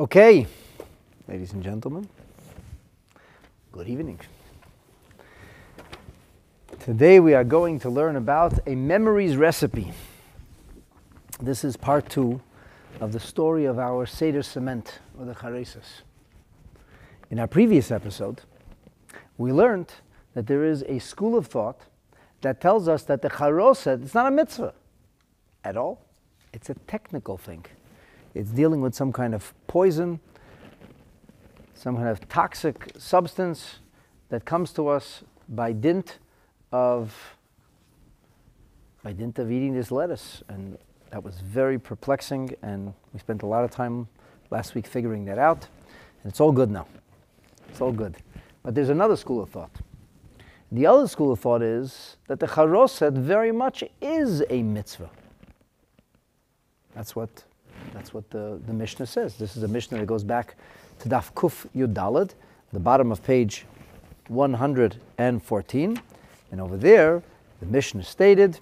Okay, ladies and gentlemen, good evening. Today we are going to learn about a memories recipe. This is part two of the story of our Seder cement, or the Charesis. In our previous episode, we learned that there is a school of thought that tells us that the Charoset, it's not a mitzvah at all. It's a technical thing. It's dealing with some kind of poison, some kind of toxic substance that comes to us by dint of by dint of eating this lettuce. And that was very perplexing and we spent a lot of time last week figuring that out. And it's all good now. It's all good. But there's another school of thought. The other school of thought is that the charoset very much is a mitzvah. That's what, that's what the, the Mishnah says. This is a Mishnah that goes back to Daf Kuf Yudalad, the bottom of page 114. And over there, the Mishnah stated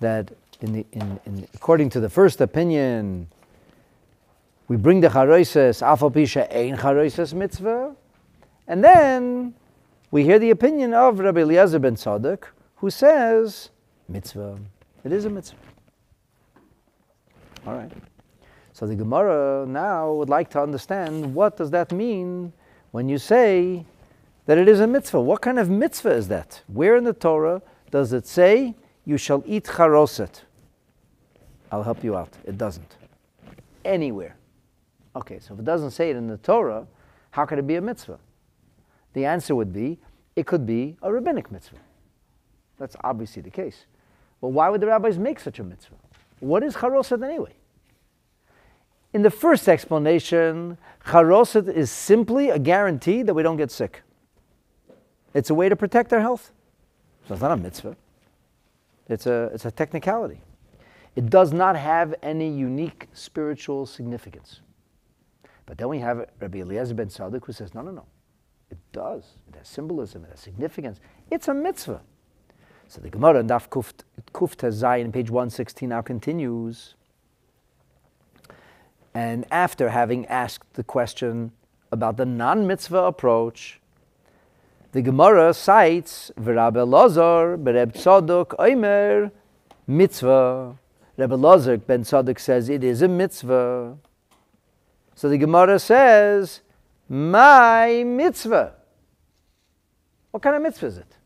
that in the, in, in, according to the first opinion, we bring the charoises, afal pisha ein charoises mitzvah, and then we hear the opinion of Rabbi Eliezer ben Tzadok, who says, mitzvah. It is a mitzvah. All right. So the Gemara now would like to understand what does that mean when you say that it is a mitzvah. What kind of mitzvah is that? Where in the Torah does it say you shall eat charoset? I'll help you out. It doesn't. Anywhere. Okay, so if it doesn't say it in the Torah, how could it be a mitzvah? The answer would be it could be a rabbinic mitzvah. That's obviously the case. But why would the rabbis make such a mitzvah? What is charoset anyway? In the first explanation, charoset is simply a guarantee that we don't get sick. It's a way to protect our health. So it's not a mitzvah. It's a, it's a technicality. It does not have any unique spiritual significance. But then we have Rabbi Eliezer ben Tzadok who says, no, no, no. It does. It has symbolism, it has significance. It's a mitzvah. So the Gemara Daf Kuft, Kuft Zayin, page 116, now continues. And after having asked the question about the non mitzvah approach, the Gemara cites V'Rabbi Lazar Bereb Tzadok Omer mitzvah. Rebbe Lazar ben Tzadok says it is a mitzvah. So the Gemara says, my mitzvah. What kind of mitzvah is it?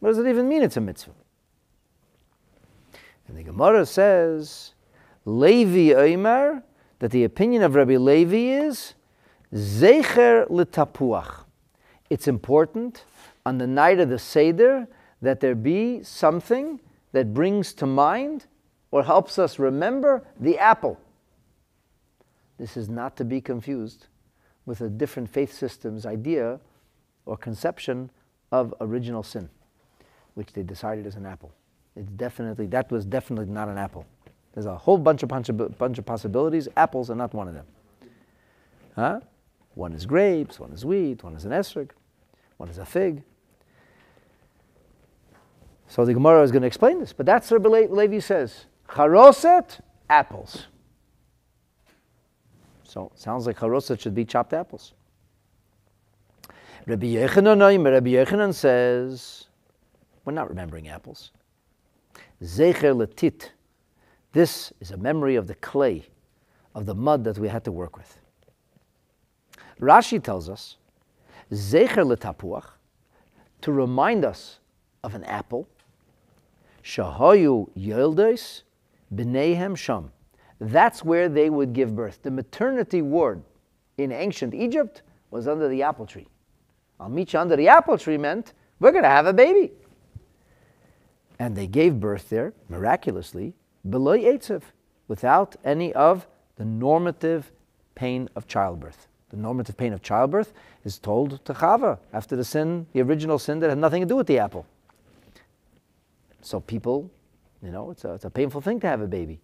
What does it even mean it's a mitzvah? And the Gemara says, Levi Omer, that the opinion of Rabbi Levi is Zecher letapuach. It's important on the night of the Seder that there be something that brings to mind or helps us remember the apple. This is not to be confused with a different faith system's idea or conception of original sin, which they decided is an apple. It's definitely that was definitely not an apple. There's a whole bunch of bunch of, bunch of possibilities. Apples are not one of them. Huh? One is grapes, one is wheat, one is an esrog, one is a fig. So the Gemara is going to explain this, but that's what Levi says. Charoset, apples. So it sounds like charoset should be chopped apples. Rabbi Yechanan, Rabbi Yechanan says, we're not remembering apples. Zecher letit. This is a memory of the clay, of the mud that we had to work with. Rashi tells us, Zecher letapuach, to remind us of an apple. Shahayu yeldes b'neihem sham. That's where they would give birth. The maternity ward in ancient Egypt was under the apple tree. I'll meet you under the apple tree meant we're going to have a baby. And they gave birth there, miraculously, below Eitzev, without any of the normative pain of childbirth. The normative pain of childbirth is told to Chava after the sin, the original sin that had nothing to do with the apple. So people, you know, it's a, it's a painful thing to have a baby.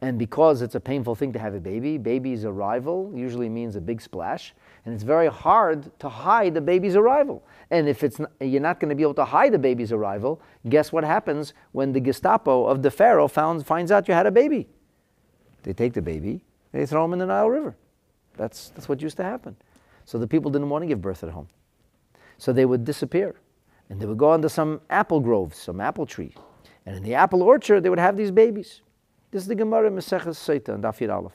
And because it's a painful thing to have a baby, baby's arrival usually means a big splash, and it's very hard to hide the baby's arrival. And if it's you're not going to be able to hide the baby's arrival, guess what happens when the Gestapo of the Pharaoh found, finds out you had a baby? They take the baby, they throw him in the Nile River. That's, that's what used to happen. So the people didn't want to give birth at home. So they would disappear. And they would go into some apple groves, some apple tree. And in the apple orchard, they would have these babies. This is the Gemara Maseches Seita and Dafir Aleph.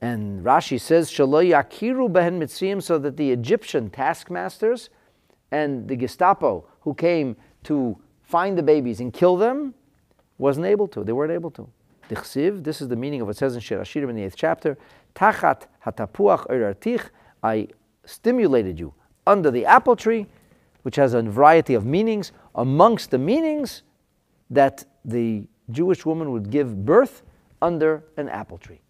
And Rashi says, Shalo yakiru behen mitzrayim, so that the Egyptian taskmasters and the Gestapo who came to find the babies and kill them wasn't able to. They weren't able to. This is the meaning of what it says in Shir Hashirim in the eighth chapter. Tachat hatapuach erartich, I stimulated you under the apple tree, which has a variety of meanings. Amongst the meanings, that the Jewish woman would give birth under an apple tree.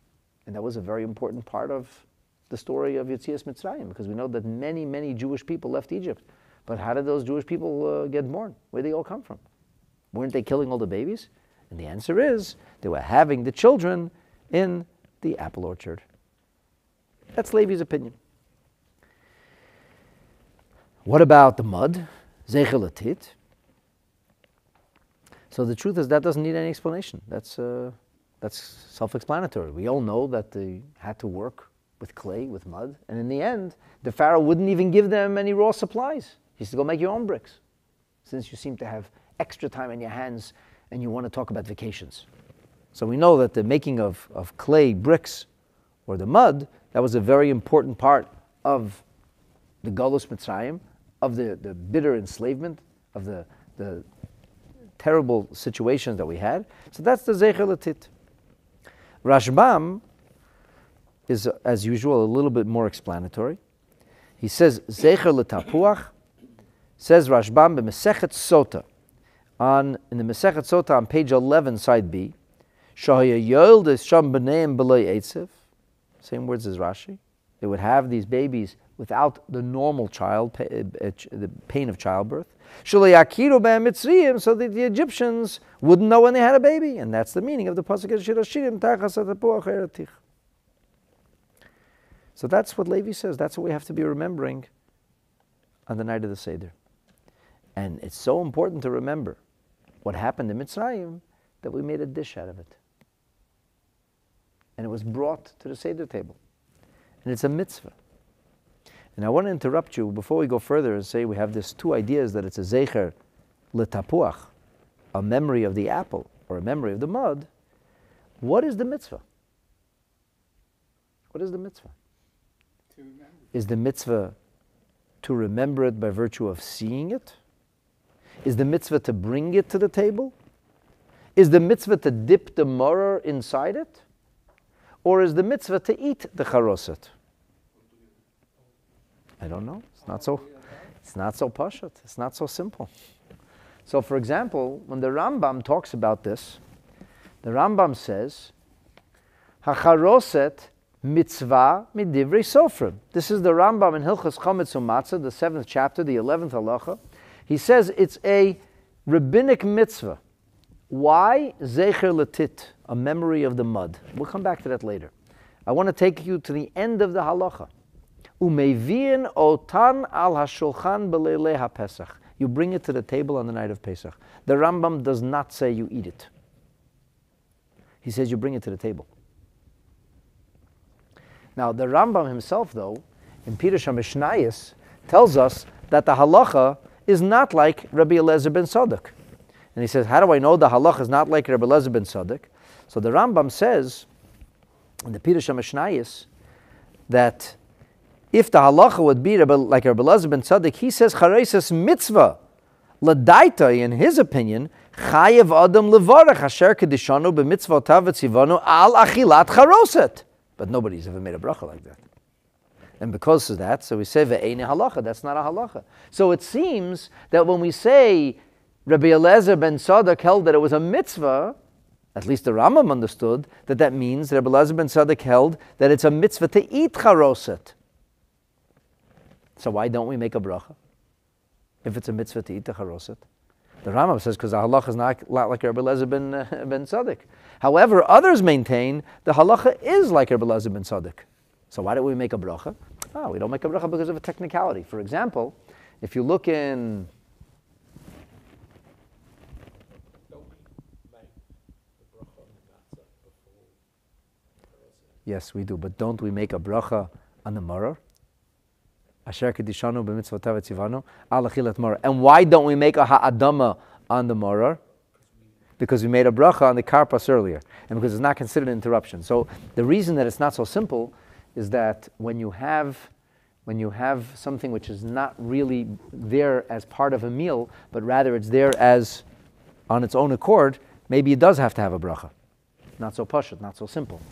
And that was a very important part of the story of Yetzias Mitzrayim, because we know that many, many Jewish people left Egypt. But how did those Jewish people uh, get born? Where did they all come from? Weren't they killing all the babies? And the answer is they were having the children in the apple orchard. That's Levi's opinion. What about the mud? Zechelatit. So the truth is that doesn't need any explanation. That's, uh, that's self-explanatory. We all know that they had to work with clay, with mud, and in the end, the Pharaoh wouldn't even give them any raw supplies. He said, go make your own bricks, since you seem to have extra time in your hands and you want to talk about vacations. So we know that the making of, of clay bricks or the mud, that was a very important part of the Galus Mitzrayim, of the, the bitter enslavement, of the, the terrible situations that we had. So that's the Zecher Latit. Rashbam is, as usual, a little bit more explanatory. He says, Zecher Latapuach, says Rashbam Sota on in the Masechet Sota on page 11, side B, Shahaya Yoel is Sham B'neim B'loi Eitzev, same words as Rashi. They would have these babies without the normal child, uh, uh, the pain of childbirth. So that the Egyptians wouldn't know when they had a baby, and that's the meaning of the pasuk So that's what Levi says. That's what we have to be remembering on the night of the Seder. And it's so important to remember what happened in Mitzrayim that we made a dish out of it. And it was brought to the Seder table. And it's a mitzvah. And I want to interrupt you before we go further and say we have these two ideas that it's a zecher letapuach, a memory of the apple or a memory of the mud. What is the mitzvah? What is the mitzvah? To remember. Is the mitzvah to remember it by virtue of seeing it? Is the mitzvah to bring it to the table? Is the mitzvah to dip the moror inside it? Or is the mitzvah to eat the charoset? I don't know. It's not so. It's not so pashat. It's not so simple. So, for example, when the Rambam talks about this, the Rambam says, "Hacharoset mitzvah midivrei sofrim." This is the Rambam in Hilchas Chometz Umatzah, the seventh chapter, the eleventh halacha. He says it's a rabbinic mitzvah. Why Zecher Latit, a memory of the mud? We'll come back to that later. I want to take you to the end of the halacha. Otan al hashulchan belele. You bring it to the table on the night of Pesach. The Rambam does not say you eat it. He says you bring it to the table. Now, the Rambam himself, though, in Pirush HaMishnayis, tells us that the halacha is not like Rabbi Eliezer ben Sadok. And he says, how do I know the halacha is not like Rabbi Eliezer ben Sadok? So the Rambam says in the Pirush HaMishnayis that if the halacha would be like Rabbi Eliezer ben Sadok, he says charesis mitzvah ladaita, in his opinion, chayev adam levarach asher kedishanu b'mitzvotav v'tzivanu al achilat charoset. But nobody's ever made a bracha like that. And because of that, so we say ve'ene halacha. That's not a halacha. So it seems that when we say Rabbi Elazar ben Sadok held that it was a mitzvah, at least the Rambam understood that that means Rabbi Elazar ben Sadok held that it's a mitzvah to eat charoset. So why don't we make a bracha if it's a mitzvah to eat the charoset? The Rambam says because the halacha is not like Rabbi Eliezer ben, uh, ben Sadok. However, others maintain the halacha is like Rabbi Eliezer ben Sadok. So why don't we make a bracha? Oh, we don't make a bracha because of a technicality. For example, if you look in Yes, we do. But don't we make a bracha on the maror? Asher kedishanu b'mitzvotav etzivanu al achilat maror. And why don't we make a ha'adama on the maror? Because we made a bracha on the karpas earlier, and because it's not considered an interruption. So the reason that it's not so simple is that when you have when you have something which is not really there as part of a meal, but rather it's there as on its own accord, maybe it does have to have a bracha. Not so pashut, not so simple.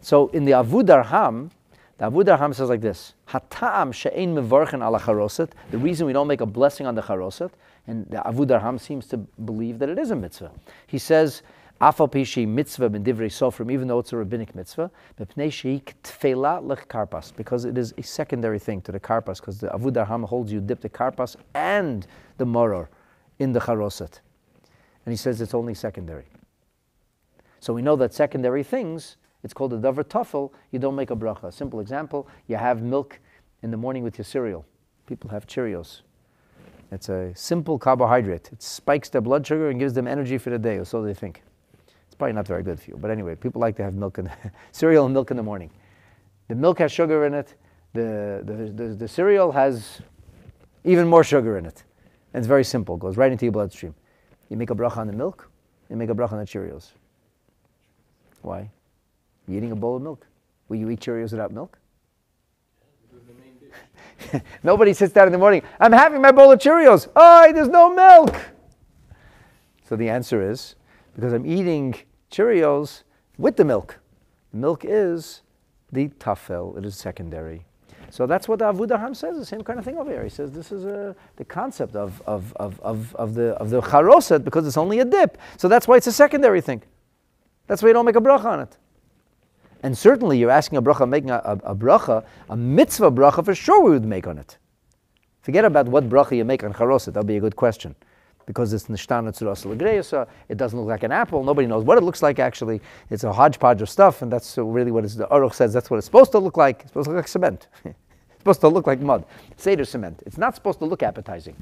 So in the Avudraham, the Avudraham says like this: Hatam she'ein mevarchen charoset. The reason we don't make a blessing on the charoset, and the Avudraham seems to believe that it is a mitzvah. He says. Afal pishi mitzvah ben divrei sofrim, even though it's a rabbinic mitzvah, karpas, because it is a secondary thing to the karpas, because the Avudraham holds you dip the karpas and the moror in the charoset. And he says it's only secondary. So we know that secondary things it's called a davar tafel. You don't make a bracha. Simple example: you have milk in the morning with your cereal. People have Cheerios. It's a simple carbohydrate. It spikes their blood sugar and gives them energy for the day, or so they think. It's probably not very good for you, but anyway, people like to have milk in cereal and milk in the morning. The milk has sugar in it. The, the, the, the cereal has even more sugar in it. And it's very simple. It goes right into your bloodstream. You make a bracha on the milk. You make a bracha on the Cheerios. Why? Eating a bowl of milk. Will you eat Cheerios without milk? Nobody sits down in the morning, I'm having my bowl of Cheerios. Oh, there's no milk. So the answer is because I'm eating Cheerios with the milk. Milk is the tafel, it is secondary. So that's what the Avudraham says, the same kind of thing over here. He says this is a, the concept of, of, of, of, of the, of the charoset because it's only a dip. So that's why it's a secondary thing. That's why you don't make a bracha on it. And certainly you're asking a bracha, making a, a, a, bracha, a mitzvah bracha, for sure we would make on it. Forget about what bracha you make on charoset, that'll be a good question. Because it's nishtana tzurasa uh, it doesn't look like an apple, nobody knows what it looks like actually. It's a hodgepodge of stuff, and that's really what the Aruch says, that's what it's supposed to look like. It's supposed to look like cement. it's supposed to look like mud. Seder cement. It's not supposed to look appetizing.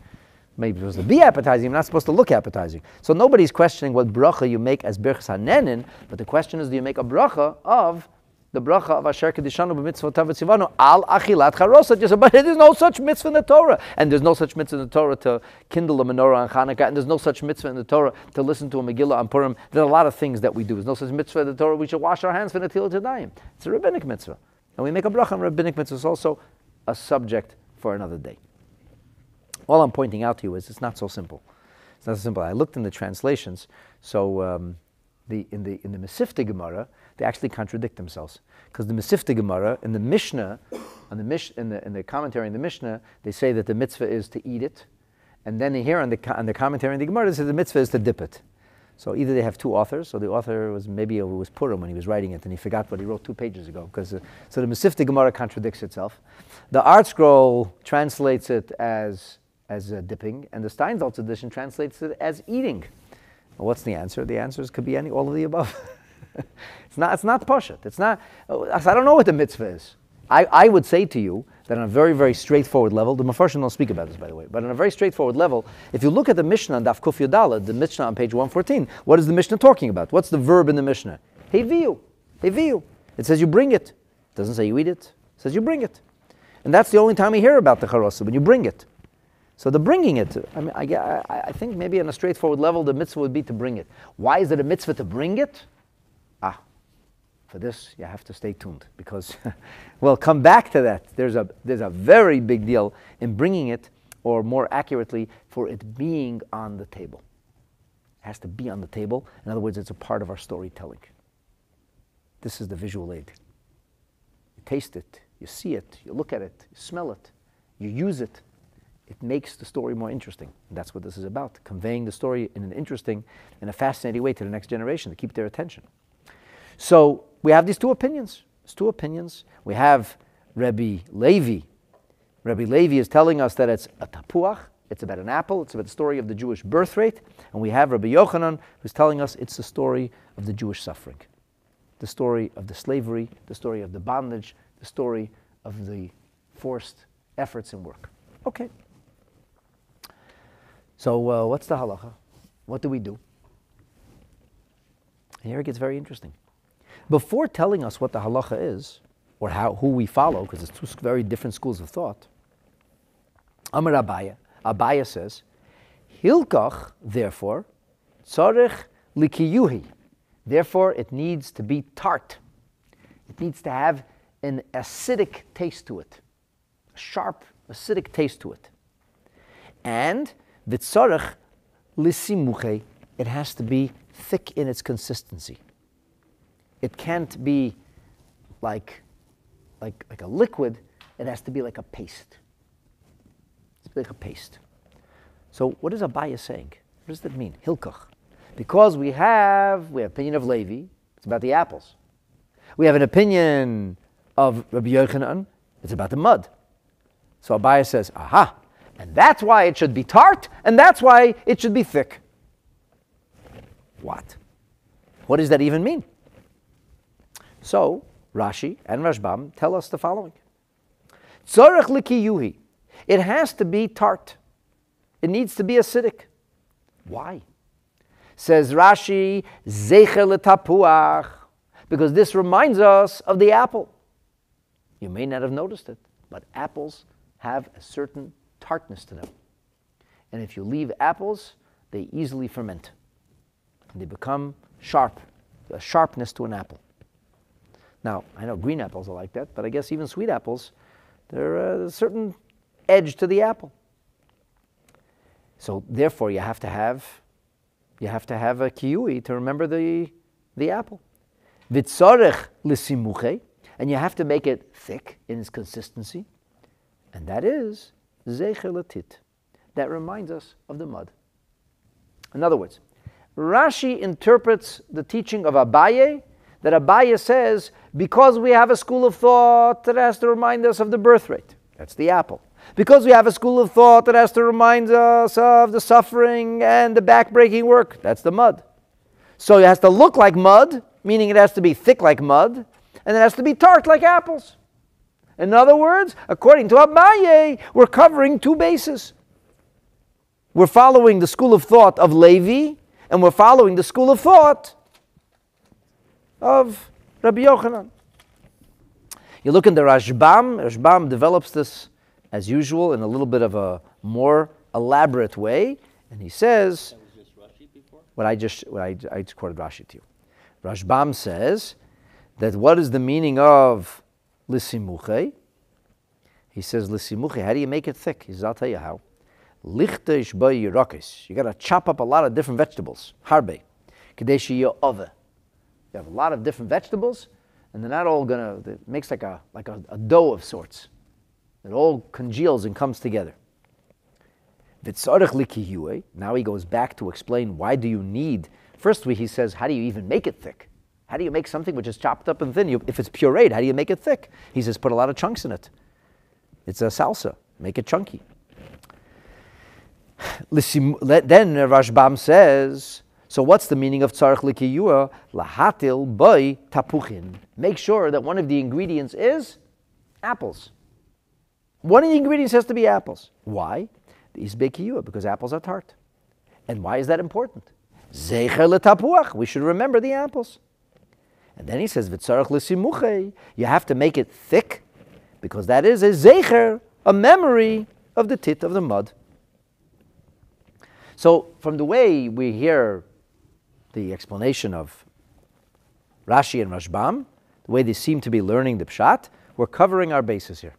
Maybe supposed to be appetizing, you're not supposed to look appetizing. So nobody's questioning what bracha you make as birchas hanenin, but the question is, do you make a bracha of the bracha of Asher Kedishanu b'mitzvah tavitzivanu al achilat charosa? But there's no such mitzvah in the Torah, and there's no such mitzvah in the Torah to kindle a menorah on Hanukkah, and there's no such mitzvah in the Torah to listen to a Megillah on Purim. There are a lot of things that we do. There's no such mitzvah in the Torah. We should wash our hands for Natilat Yadayim. It's a rabbinic mitzvah, and we make a bracha on rabbinic mitzvah. It's also a subject for another day. All I'm pointing out to you is it's not so simple. It's not so simple. I looked in the translations. So um, the, in the in the Mesivta Gemara, they actually contradict themselves because the Mesivta Gemara in the Mishnah, on the Mish, in the in the commentary in the Mishnah, they say that the mitzvah is to eat it, and then here on the on the commentary in the Gemara, they say the mitzvah is to dip it. So either they have two authors, so the author was maybe it was Purim when he was writing it, and he forgot what he wrote two pages ago. Because uh, so the Mesivta Gemara contradicts itself. The ArtScroll translates it as as uh, dipping, and the Steinsaltz edition translates it as eating. Well, what's the answer? The answer is, could be any all of the above. it's not. It's not pashut. It's not. I don't know what the mitzvah is. I, I would say to you that on a very, very straightforward level, the Mepharshim don't speak about this, by the way, but on a very straightforward level, if you look at the Mishnah on Daf Kuf the Mishnah on page 114, what is the Mishnah talking about? What's the verb in the Mishnah? Heviu. Heviu. It says you bring it. It doesn't say you eat it. It says you bring it. And that's the only time we hear about the charosa, when you bring it. So the bringing it, I mean, I, I, I, think maybe on a straightforward level, the mitzvah would be to bring it. Why is it a mitzvah to bring it? Ah, for this you have to stay tuned because, well, come back to that. There's a there's a very big deal in bringing it, or more accurately, for it being on the table. It has to be on the table. In other words, it's a part of our storytelling. This is the visual aid. You taste it, you see it, you look at it, you smell it, you use it it makes the story more interesting. And that's what this is about, conveying the story in an interesting and a fascinating way to the next generation to keep their attention. So we have these two opinions. There's two opinions. We have Rabbi Levi. Rabbi Levi is telling us that it's a tapuach, it's about an apple, it's about the story of the Jewish birth rate. And we have Rabbi Yochanan who's telling us it's the story of the Jewish suffering, the story of the slavery, the story of the bondage, the story of the forced efforts and work. Okay. So, uh, what's the halacha? What do we do? And here it gets very interesting. Before telling us what the halacha is, or how, who we follow, because it's two very different schools of thought, Amar Abaya, Abaya says, Hilkach, therefore, tzarech likiyuhi. Therefore, it needs to be tart. It needs to have an acidic taste to it, a sharp, acidic taste to it. And vitzarech lisimuche, it has to be thick in its consistency. It can't be like, like, like a liquid, it has to be like a paste. It's like a paste. So what is Abaya saying? What does that mean? Hilkach. Because we have, we have opinion of Levi, it's about the apples. We have an opinion of Rabbi Yochanan, it's about the mud. So Abaya says, aha, and that's why it should be tart, and that's why it should be thick. What? What does that even mean? So, Rashi and Rashbam tell us the following. Tzorech likiyuhi. It has to be tart. It needs to be acidic. Why? Says Rashi, Zecher letapuach, because this reminds us of the apple. You may not have noticed it, but apples have a certain tartness to them. And if you leave apples, they easily ferment. And they become sharp, a sharpness to an apple. Now, I know green apples are like that, but I guess even sweet apples, there's a certain edge to the apple. So therefore, you have to have you have to have a kiui to remember the the apple. Vitzarech lisimuche, and you have to make it thick in its consistency, and that is zecher latit. That reminds us of the mud. In other words, Rashi interprets the teaching of Abaye that Abaye says because we have a school of thought that has to remind us of the birth rate. That's the apple. Because we have a school of thought that has to remind us of the suffering and the backbreaking work, that's the mud. So it has to look like mud, meaning it has to be thick like mud, and it has to be tart like apples. In other words, according to Abaye, we're covering two bases. We're following the school of thought of Levi, and we're following the school of thought of Rabbi Yochanan. You look in the Rashbam, Rashbam develops this as usual, in a little bit of a more elaborate way. And he says, what I just, what I, I just quoted Rashi to you. Rashbam says that what is the meaning of lisimuche? He says lisimuche. How do you make it thick? He says, I'll tell you how. Lichteish You got to chop up a lot of different vegetables. Harbe. Kadeshi ove. You have a lot of different vegetables, and they're not all gonna. It makes like a like a, a dough of sorts. It all congeals and comes together. Now he goes back to explain why do you need. First, he says, how do you even make it thick? How do you make something which is chopped up and thin? You, if it's pureed, how do you make it thick? He says, put a lot of chunks in it. It's a salsa. Make it chunky. Then Rashbam says, so what's the meaning of tzarech likiyua? Lahatil boy tapuchin. Make sure that one of the ingredients is apples. One of the ingredients has to be apples. Why? These bekiyua, because apples are tart. And why is that important? Zecher letapuach. We should remember the apples. And then he says, V'tzarech l'simuche. You have to make it thick, because that is a zecher, a memory of the tit of the mud. So, from the way we hear the explanation of Rashi and Rashbam, the way they seem to be learning the pshat, we're covering our bases here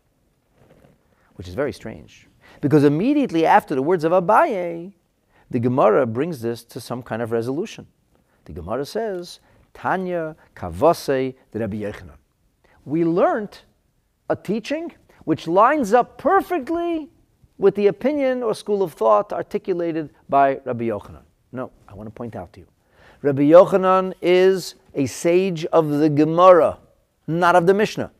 which is very strange. Because immediately after the words of Abaye, the Gemara brings this to some kind of resolution. The Gemara says, Tanya kavase de Rabbi Yochanan. We learned a teaching which lines up perfectly with the opinion or school of thought articulated by Rabbi Yochanan. No, I want to point out to you. Rabbi Yochanan is a sage of the Gemara, not of the Mishnah.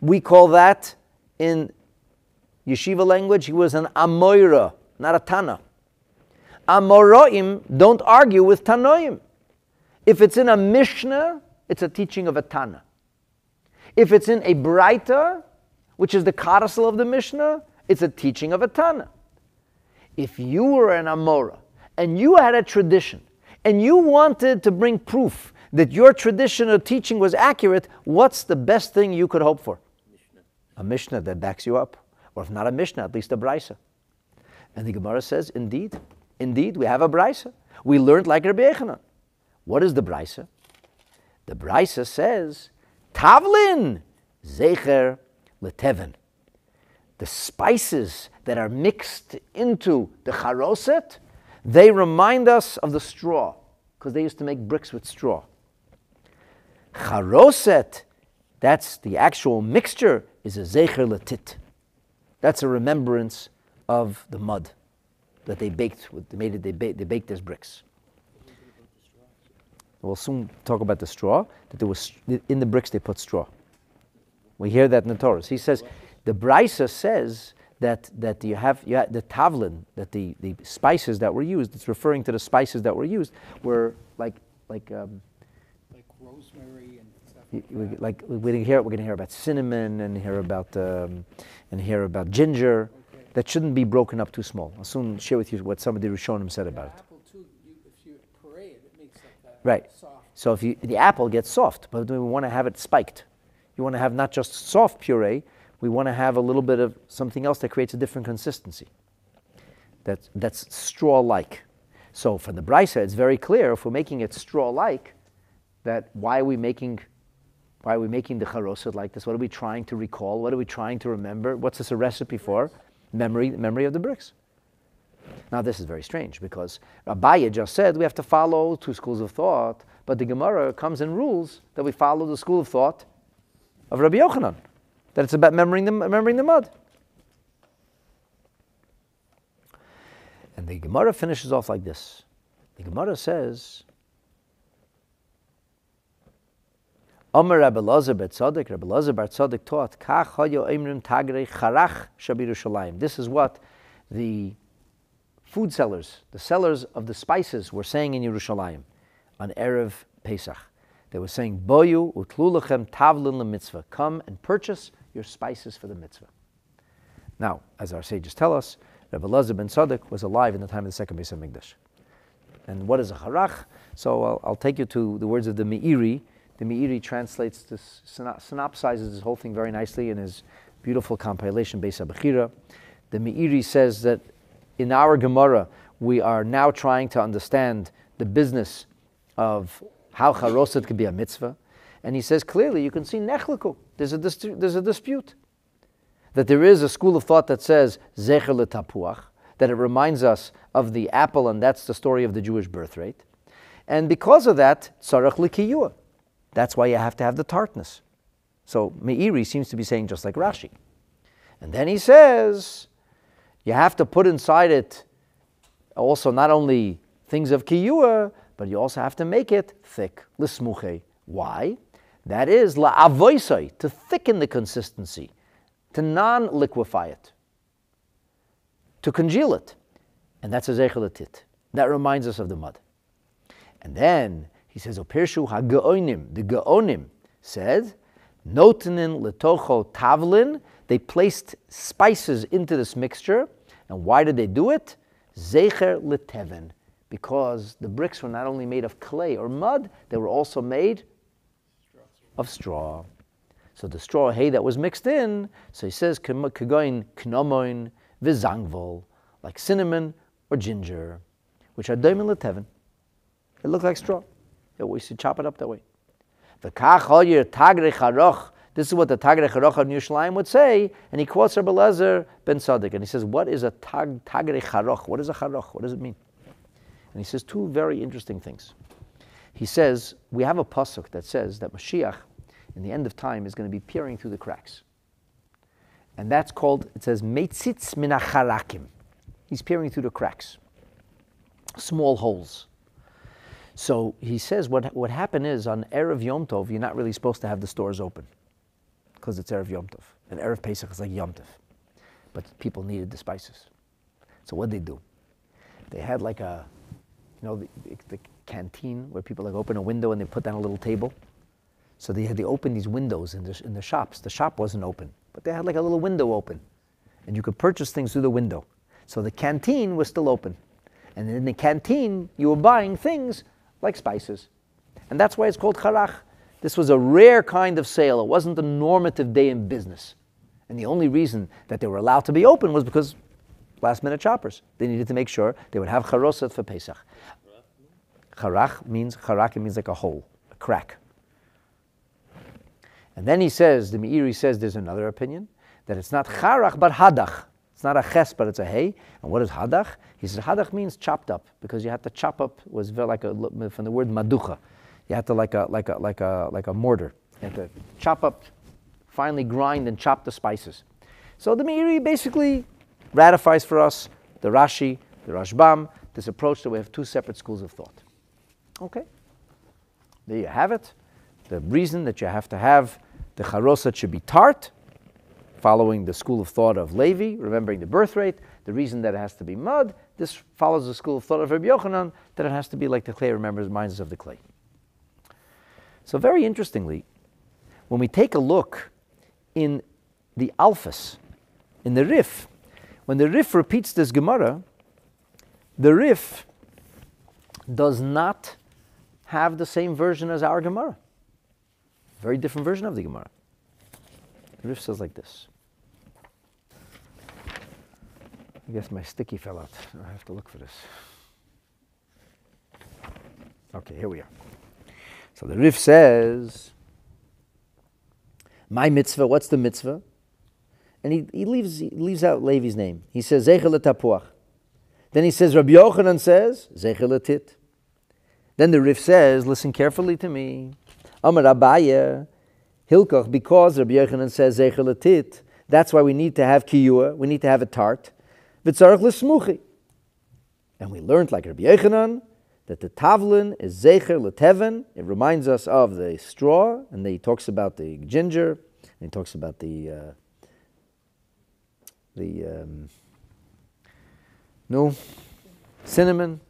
We call that in yeshiva language, he was an Amoira, not a Tana. Amoraim don't argue with Tanoim. If it's in a Mishnah, it's a teaching of a Tana. If it's in a Braita, which is the codicil of the Mishnah, it's a teaching of a Tana. If you were an Amora and you had a tradition and you wanted to bring proof that your tradition or teaching was accurate, what's the best thing you could hope for? Mishnah. A Mishnah that backs you up. Or if not a Mishnah, at least a Brisa. And the Gemara says, indeed, indeed, we have a Brisa. We learned like Rabbi Yechanan. What is the Brisa? The Brisa says, Tavlin, Zecher, Leteven. The spices that are mixed into the charoset, they remind us of the straw, because they used to make bricks with straw. Charoset, that's the actual mixture, is a zecher latit. That's a remembrance of the mud that they baked. With, they made it. They, ba- they baked as bricks. We'll soon talk about the straw. That there was in the bricks they put straw. We hear that in the Torah. He says the Brisa says that, that you have, you have the tavlin, that the, the spices that were used, it's referring to the spices that were used, were like, like, um, like rosemary and stuff like, we, like we're going to hear, we're going to hear about cinnamon and hear about, um, and hear about ginger. Okay. That shouldn't be broken up too small. I'll soon share with you what some of the Rishonim said about it. Apple too, you, if you puree it, it makes it right. soft. So if you, the apple gets soft, but we want to have it spiked. You want to have not just soft puree, we want to have a little bit of something else that creates a different consistency. That's, that's straw-like. So for the brisa, it's very clear if we're making it straw-like, that why are we making why are we making the charoset like this? What are we trying to recall? What are we trying to remember? What's this a recipe for? Memory, memory of the bricks. Now this is very strange because Abaye just said we have to follow two schools of thought, but the Gemara comes and rules that we follow the school of thought of Rabbi Yochanan that it's about remembering the, remembering the mud. And the Gemara finishes off like this. The Gemara says, Omer Rabbi Lazar bar Tzadok, Rabbi Lazar bar Tzadok taught, Kach hayo emrim tagrei charach shabirushalayim. This is what the food sellers, the sellers of the spices, were saying in Yerushalayim on Erev Pesach. They were saying, Boyu utlulachem tavlin mitzvah. Come and purchase your spices for the mitzvah. Now, as our sages tell us, Rabbi Lazar ben Tzadok was alive in the time of the second Beis Hamikdash. And what is a harach? So I'll, I'll, take you to the words of the Meiri. The Meiri translates this, synopsizes this whole thing very nicely in his beautiful compilation, Beis HaBechira. The Meiri says that in our Gemara, we are now trying to understand the business of how charoset could be a mitzvah. And he says clearly, you can see nechliku. There's a, dis- there's a dispute. That there is a school of thought that says zecher tapuach, that it reminds us of the apple, and that's the story of the Jewish birth rate. And because of that, tzarech likiyua. That's why you have to have the tartness. So Meiri seems to be saying just like Rashi. And then he says, you have to put inside it also not only things of kiyua, but you also have to make it thick, lismuche. Why? That is la la'avoisai, to thicken the consistency, to non-liquefy it, to congeal it. And that's a zechelatit. That reminds us of the mud. And then he says, Opirshu ha'geonim, the geonim said, Notinin letocho tavlin, they placed spices into this mixture. And why did they do it? Zecher leteven, because the bricks were not only made of clay or mud, they were also made of straw. So the straw hay that was mixed in, so he says, knomoin vizangvol, like cinnamon or ginger, which are doimin leteven. It looked like straw. We should chop it up that way. This is what the Tagre Charoch of Yerushalayim would say, and he quotes Rabbi Lezer ben Sadik, and he says, "What is a tag, Tagre Charoch? What is a Charoch? What does it mean?" And he says two very interesting things. He says we have a pasuk that says that Mashiach in the end of time is going to be peering through the cracks. And that's called, it says, Meitzitz minacharakim. He's peering through the cracks, small holes. So he says what, what happened is on Erev Yom Tov, you're not really supposed to have the stores open because it's Erev Yom Tov. And Erev Pesach is like Yom Tov. But people needed the spices. So what did they do? They had like a, you know, the, the canteen where people like open a window and they put down a little table so they had to open these windows in the, in the shops. The shop wasn't open, but they had like a little window open. And you could purchase things through the window. So the canteen was still open. And in the canteen, you were buying things like spices. And that's why it's called charach. This was a rare kind of sale. It wasn't a normative day in business. And the only reason that they were allowed to be open was because last minute shoppers. They needed to make sure they would have charosat for Pesach. Charach means, charach means like a hole, a crack. And then he says, the Meiri says there's another opinion, that it's not charach but hadach. It's not a ches, but it's a hay. And what is hadach? He says hadach means chopped up because you had to chop up was very like a from the word maducha. You had to like a like a like a like a mortar. You to chop up, finely grind and chop the spices. So the Meiri basically ratifies for us the Rashi, the Rashbam, this approach that we have two separate schools of thought. Okay, there you have it. The reason that you have to have the charosat should be tart following the school of thought of Levi, remembering the birth rate, the reason that it has to be mud, this follows the school of thought of Rabbi Yochanan, that it has to be like the clay remembers minds of the clay. So very interestingly, when we take a look in the Alphas, in the Rif, when the Rif repeats this Gemara, the Rif does not have the same version as our Gemara. Very different version of the Gemara. The Rif says like this. I guess my sticky fell out. I have to look for this. Okay, here we are. So the Rif says, My mitzvah, what's the mitzvah? And he, he, leaves, he leaves out Levi's name. He says, Zechel tapuach. Then he says, Rabbi Yochanan says, Zechel tit. Then the Rif says, listen carefully to me. Amar Abaya, Hilkoch, because Rabbi Yochanan says Zechel tit, that's why we need to have kiyua, we need to have a tart. And we learned, like Rabbi Yochanan, that the tavlin is zecher leteven. It reminds us of the straw, and he talks about the ginger, and he talks about the uh, the um, no cinnamon,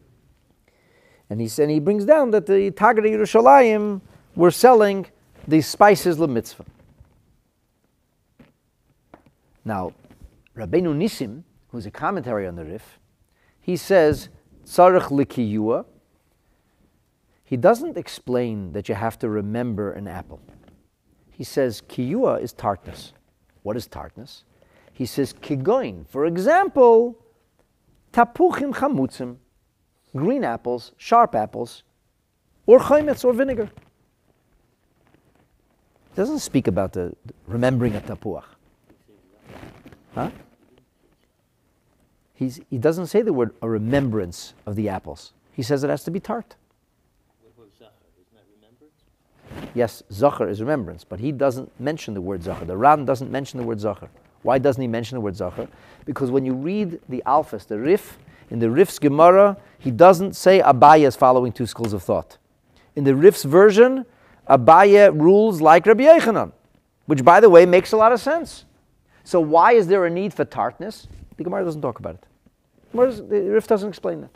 and he and he brings down that the Tagada Yerushalayim were selling these spices lemitzvah. Now, Rabbeinu Nisim who's a commentary on the Rif, he says, Tzarech likiyua. He doesn't explain that you have to remember an apple. He says kiyua is tartness. What is tartness? He says kigoin. For example, tapuchim chamutzim, green apples, sharp apples, or chaymetz or vinegar. He doesn't speak about the remembering a tapuach. Huh? He's, he doesn't say the word a remembrance of the apples. He says it has to be tart. Yes, zachar is remembrance, but he doesn't mention the word zachar. The Ran doesn't mention the word zachar. Why doesn't he mention the word zachar? Because when you read the Alphas, the Rif, in the Rif's Gemara, he doesn't say Abaya is following two schools of thought. In the Rif's version, Abaya rules like Rabbi Yechanan, which, by the way, makes a lot of sense. So why is there a need for tartness? The Gemara doesn't talk about it. The Rif doesn't explain that.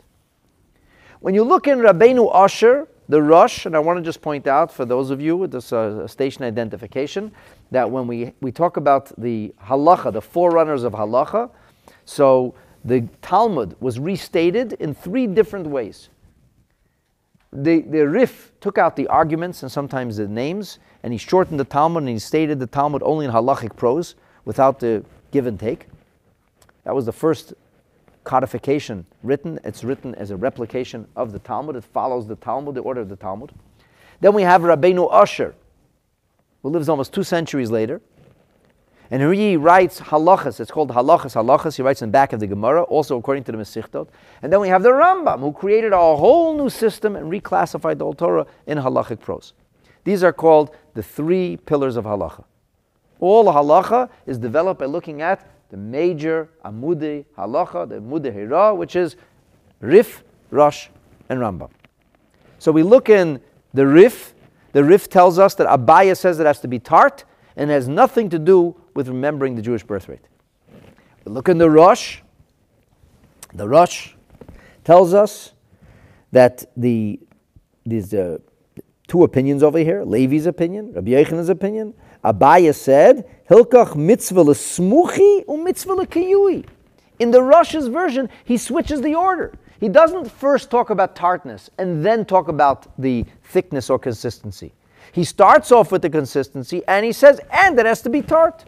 When you look in Rabbeinu Asher, the Rosh, and I want to just point out for those of you with this uh, station identification, that when we, we talk about the halacha, the forerunners of halacha, so the Talmud was restated in three different ways. The, the Rif took out the arguments and sometimes the names, and he shortened the Talmud and he stated the Talmud only in halachic prose without the give and take. That was the first codification written. It's written as a replication of the Talmud. It follows the Talmud, the order of the Talmud. Then we have Rabbeinu Asher, who lives almost two centuries later. And he writes halachas. It's called halachas, halachas. He writes in the back of the Gemara, also according to the Mesichtot. And then we have the Rambam, who created a whole new system and reclassified the whole Torah in halachic prose. These are called the three pillars of halacha. All halacha is developed by looking at the major Amudi Halacha, the Amudi Hira, which is Rif, Rosh, and Rambam. So we look in the Rif. The Rif tells us that Abaya says it has to be tart and has nothing to do with remembering the Jewish birth rate. We look in the Rosh. The Rosh tells us that the these uh, two opinions over here, Levi's opinion, Rabbi Yechanan's opinion. Abaya said Hilkach mitzvah l'smuchi u mitzvah l'kiyui. In the Rosh's version, he switches the order. He doesn't first talk about tartness and then talk about the thickness or consistency. He starts off with the consistency and he says, and it has to be tart.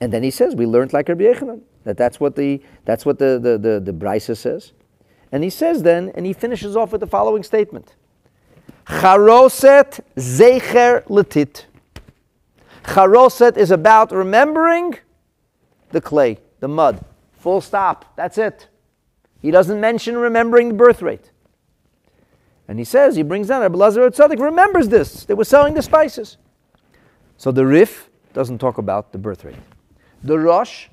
And then he says, we learned like Rabbi Yechanan, that that's what the, that's what the, the, the, the Brisa says. And he says then, and he finishes off with the following statement. Charoset zecher letit. Charoset is about remembering the clay, the mud. Full stop. That's it. He doesn't mention remembering the birth rate. And he says, he brings down, Abelazar Tzaddik remembers this. They were selling the spices. So the Rif doesn't talk about the birth rate. The Rosh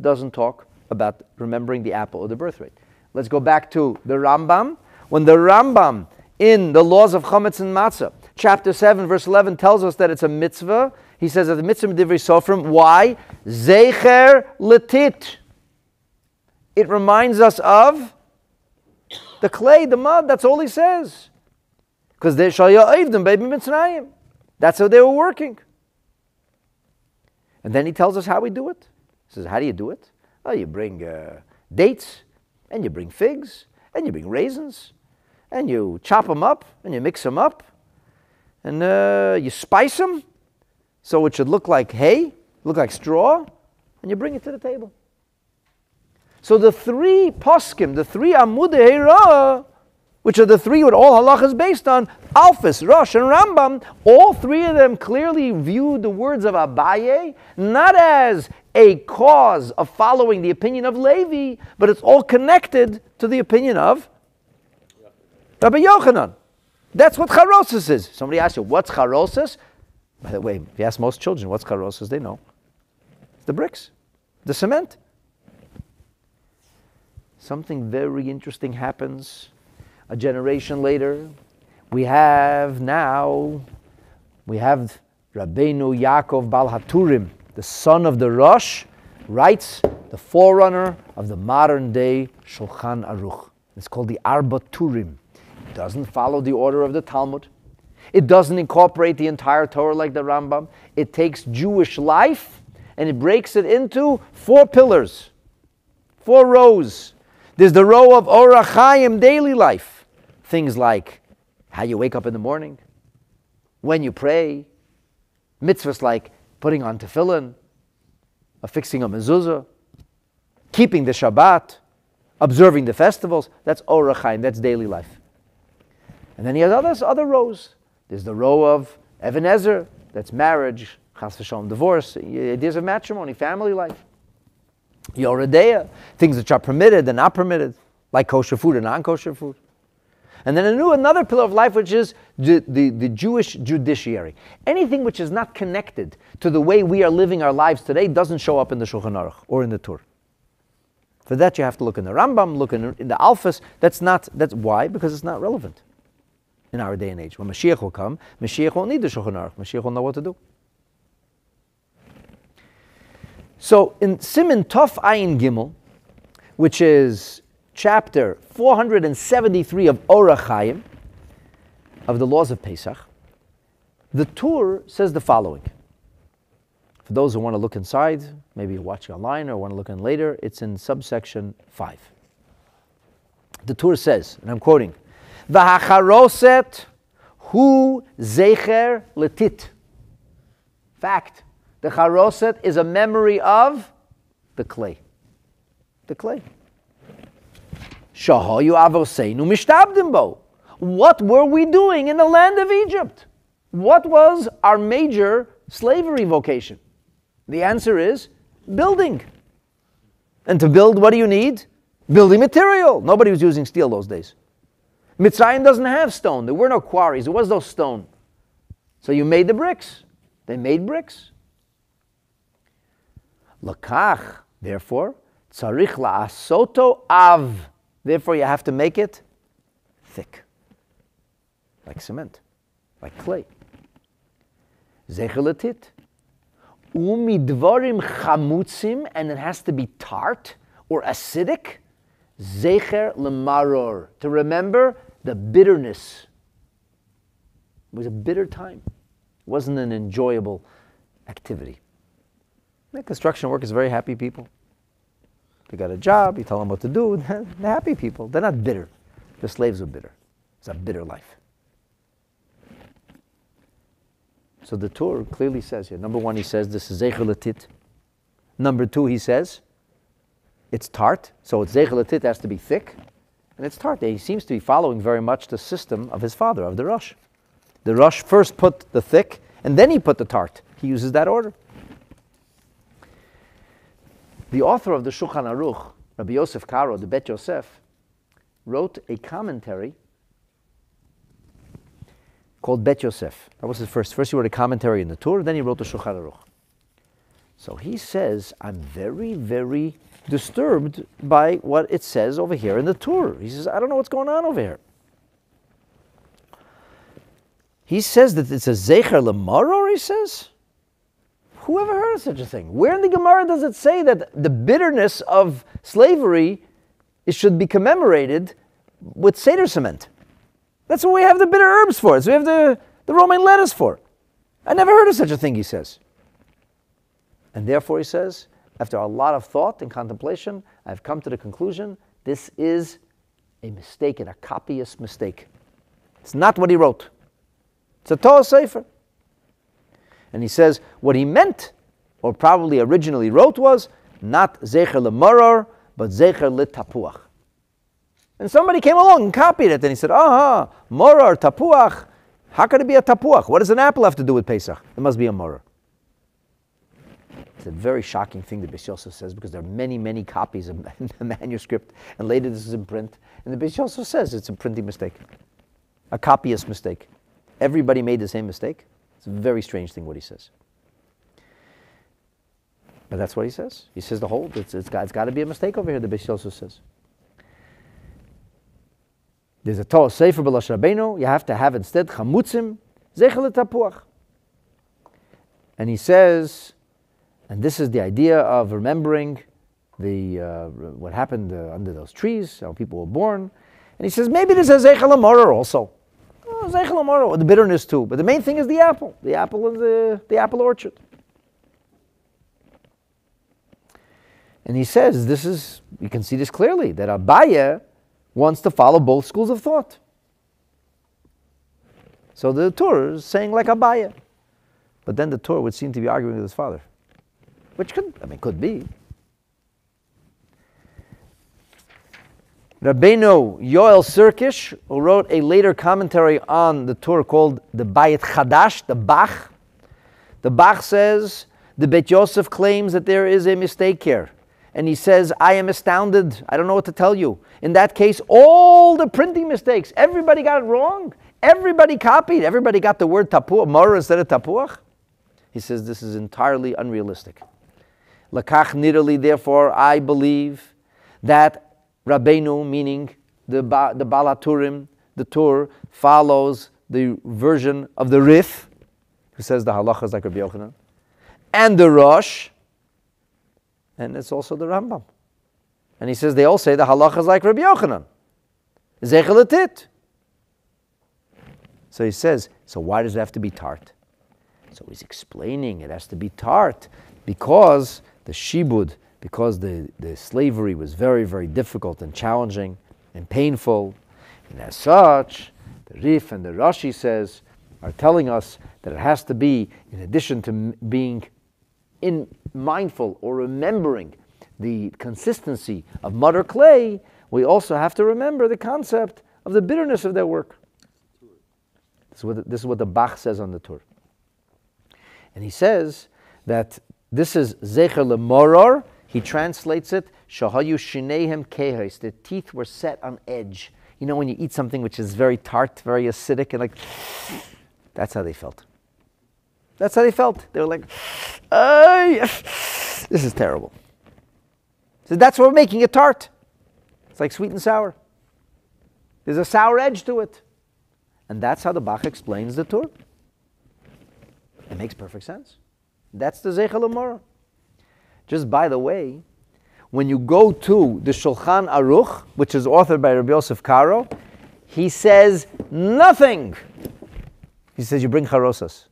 doesn't talk about remembering the apple or the birth rate. Let's go back to the Rambam. When the Rambam in the laws of Chametz and Matzah, chapter 7, verse 11, tells us that it's a mitzvah, he says that the mitzvah divrei sofrim. Why? Zecher letit. It reminds us of the clay, the mud. That's all he says. Because they shall them baby mitzrayim. That's how they were working. And then he tells us how we do it. He says, How do you do it? Oh, you bring uh, dates, and you bring figs, and you bring raisins, and you chop them up, and you mix them up, and uh, you spice them so it should look like hay, look like straw, and you bring it to the table. So the three poskim, the three amudei which are the three what all halach is based on, Alphas, Rosh, and Rambam, all three of them clearly view the words of Abaye not as a cause of following the opinion of Levi, but it's all connected to the opinion of Rabbi Yochanan. That's what charosis is. Somebody asks you, what's charosis? By the way, if you ask most children what's charosis, they know. It's the bricks, the cement. Something very interesting happens a generation later, we have now, we have Rabbeinu Yaakov Baal HaTurim, the son of the Rosh, writes the forerunner of the modern day Shulchan Aruch. It's called the Arba Turim. Doesn't follow the order of the Talmud. It doesn't incorporate the entire Torah like the Rambam. It takes Jewish life and it breaks it into four pillars, four rows. There's the row of Orach Chaim, daily life. Things like how you wake up in the morning, when you pray, mitzvahs like putting on tefillin, affixing a mezuzah, keeping the Shabbat, observing the festivals. That's Orach Chaim, that's daily life. And then he has others, other rows. There's the row of Even HaEzer, that's marriage, chas v'shalom, divorce, ideas of matrimony, family life. Yoreh De'ah, things which are permitted and not permitted, like kosher food and non-kosher food. And then a new, another pillar of life, which is the, the, the, Jewish judiciary. Anything which is not connected to the way we are living our lives today doesn't show up in the Shulchan Aruch or in the Tur. For that, you have to look in the Rambam, look in, in the Alphas. That's not, that's why? Because it's not relevant in our day and age. When Mashiach will come, Mashiach won't need the Shulchan Aruch. Mashiach will know what to do. So in Siman Tof Ayin Gimel, which is chapter 473 of Orach Chaim, of the laws of Pesach, the Tur says the following. For those who want to look inside, maybe you're watching online or want to look in later, it's in subsection 5. The Tur says, and I'm quoting, V'hacharoset hu zecher letit. Fact, the charoset is a memory of the clay. The clay. Shahayu avoseinu mishtabdim What were we doing in the land of Egypt? What was our major slavery vocation? The answer is building. And to build, what do you need? Building material. Nobody was using steel those days. Mitzrayim doesn't have stone. There were no quarries. There was no stone. So you made the bricks. They made bricks. Lakach, therefore, tzarich la'asoto av. Therefore, you have to make it thick, like cement, like clay. Zechelatit. Umidvarim chamutzim, and it has to be tart or acidic. Zecher lemaror, to remember the bitterness. It was a bitter time. It wasn't an enjoyable activity. The construction workers very happy people. They got a job. You tell them what to do. They're happy people. They're not bitter. The slaves were bitter. It's a bitter life. So the Tur clearly says here. Number one, he says this is Zecher Latit. Number two, he says it's tart. So it's Zecher Latit has to be thick. And it's tart. He seems to be following very much the system of his father, of the Rosh. The Rosh first put the thick, and then he put the tart. He uses that order. The author of the Shulchan Aruch, Rabbi Yosef Karo, the Bet Yosef, wrote a commentary called Bet Yosef. That was his first. First he wrote a commentary in the Tur, then he wrote the Shulchan Aruch. So he says, I'm very, very disturbed by what it says over here in the Tur. He says, I don't know what's going on over here. He says that it's a Zecher Lemoror, he says. Whoever heard of such a thing? Where in the Gemara does it say that the bitterness of slavery it should be commemorated with Seder cement? That's what we have the bitter herbs for. So we have the, the Roman lettuce for. I never heard of such a thing, he says. And therefore, he says, after a lot of thought and contemplation, I've come to the conclusion this is a mistake and a copyist mistake. It's not what he wrote. It's a Torah Sefer. And he says what he meant, or probably originally wrote, was not Zecher leMoror, but Zecher leTapuach. And somebody came along and copied it, and he said, aha, Moror, Tapuach. How could it be a Tapuach? What does an apple have to do with Pesach? It must be a Moror. It's a very shocking thing that Beis Yosef says because there are many, many copies of the manuscript, and later this is in print. And the Beis Yosef says it's a printing mistake, a copyist mistake. Everybody made the same mistake. It's a very strange thing what he says. But that's what he says. He says the whole, it's, it's got, it's got to be a mistake over here, the Beis Yosef says. There's a Torah Sefer B'Lash Rabbeinu, you have to have instead chamutzim, zechel tapuach. And he says, and this is the idea of remembering the, uh, what happened uh, under those trees, how people were born. And he says, maybe there's a Zeichel also. Oh, Zeichel the bitterness too. But the main thing is the apple, the apple in the, the apple orchard. And he says, this is, you can see this clearly, that Abaye wants to follow both schools of thought. So the Tur is saying like Abaya. But then the Tur would seem to be arguing with his father which could, I mean, could be. Rabbeinu Yoel Sirkish, who wrote a later commentary on the Tur called the Bayit Chadash, the Bach. The Bach says the Bet Yosef claims that there is a mistake here. And he says, I am astounded. I don't know what to tell you. In that case, all the printing mistakes, everybody got it wrong. Everybody copied. Everybody got the word tapuach, mor instead of tapuach. He says this is entirely unrealistic. Lakach nirali, therefore, I believe that Rabbeinu, meaning the, ba, the Baal HaTurim, the Tur, follows the version of the Rif, who says the halacha is like Rabbi Yochanan, and the Rosh, and it's also the Rambam. And he says they all say the halacha is like Rabbi Yochanan. Zechelatit. So he says, so why does it have to be tart? So he's explaining it has to be tart because the shibud, because the, the slavery was very, very difficult and challenging and painful. And as such, the Rif and the Rashi says, are telling us that it has to be, in addition to being in mindful or remembering the consistency of mud or clay, we also have to remember the concept of the bitterness of their work. This is what the, this is what the Bach says on the Tur. And he says that this is Zecher Lemoror. He translates it, Shahayu Shinehem Kehes. The teeth were set on edge. You know when you eat something which is very tart, very acidic, and like, that's how they felt. That's how they felt. They were like, this is terrible. So that's what we're making it tart. It's like sweet and sour. There's a sour edge to it. And that's how the Bach explains the Tur. It makes perfect sense. That's the Zeichel Amora. Just by the way, when you go to the Shulchan Aruch, which is authored by Rabbi Yosef Karo, he says nothing. He says you bring charosas.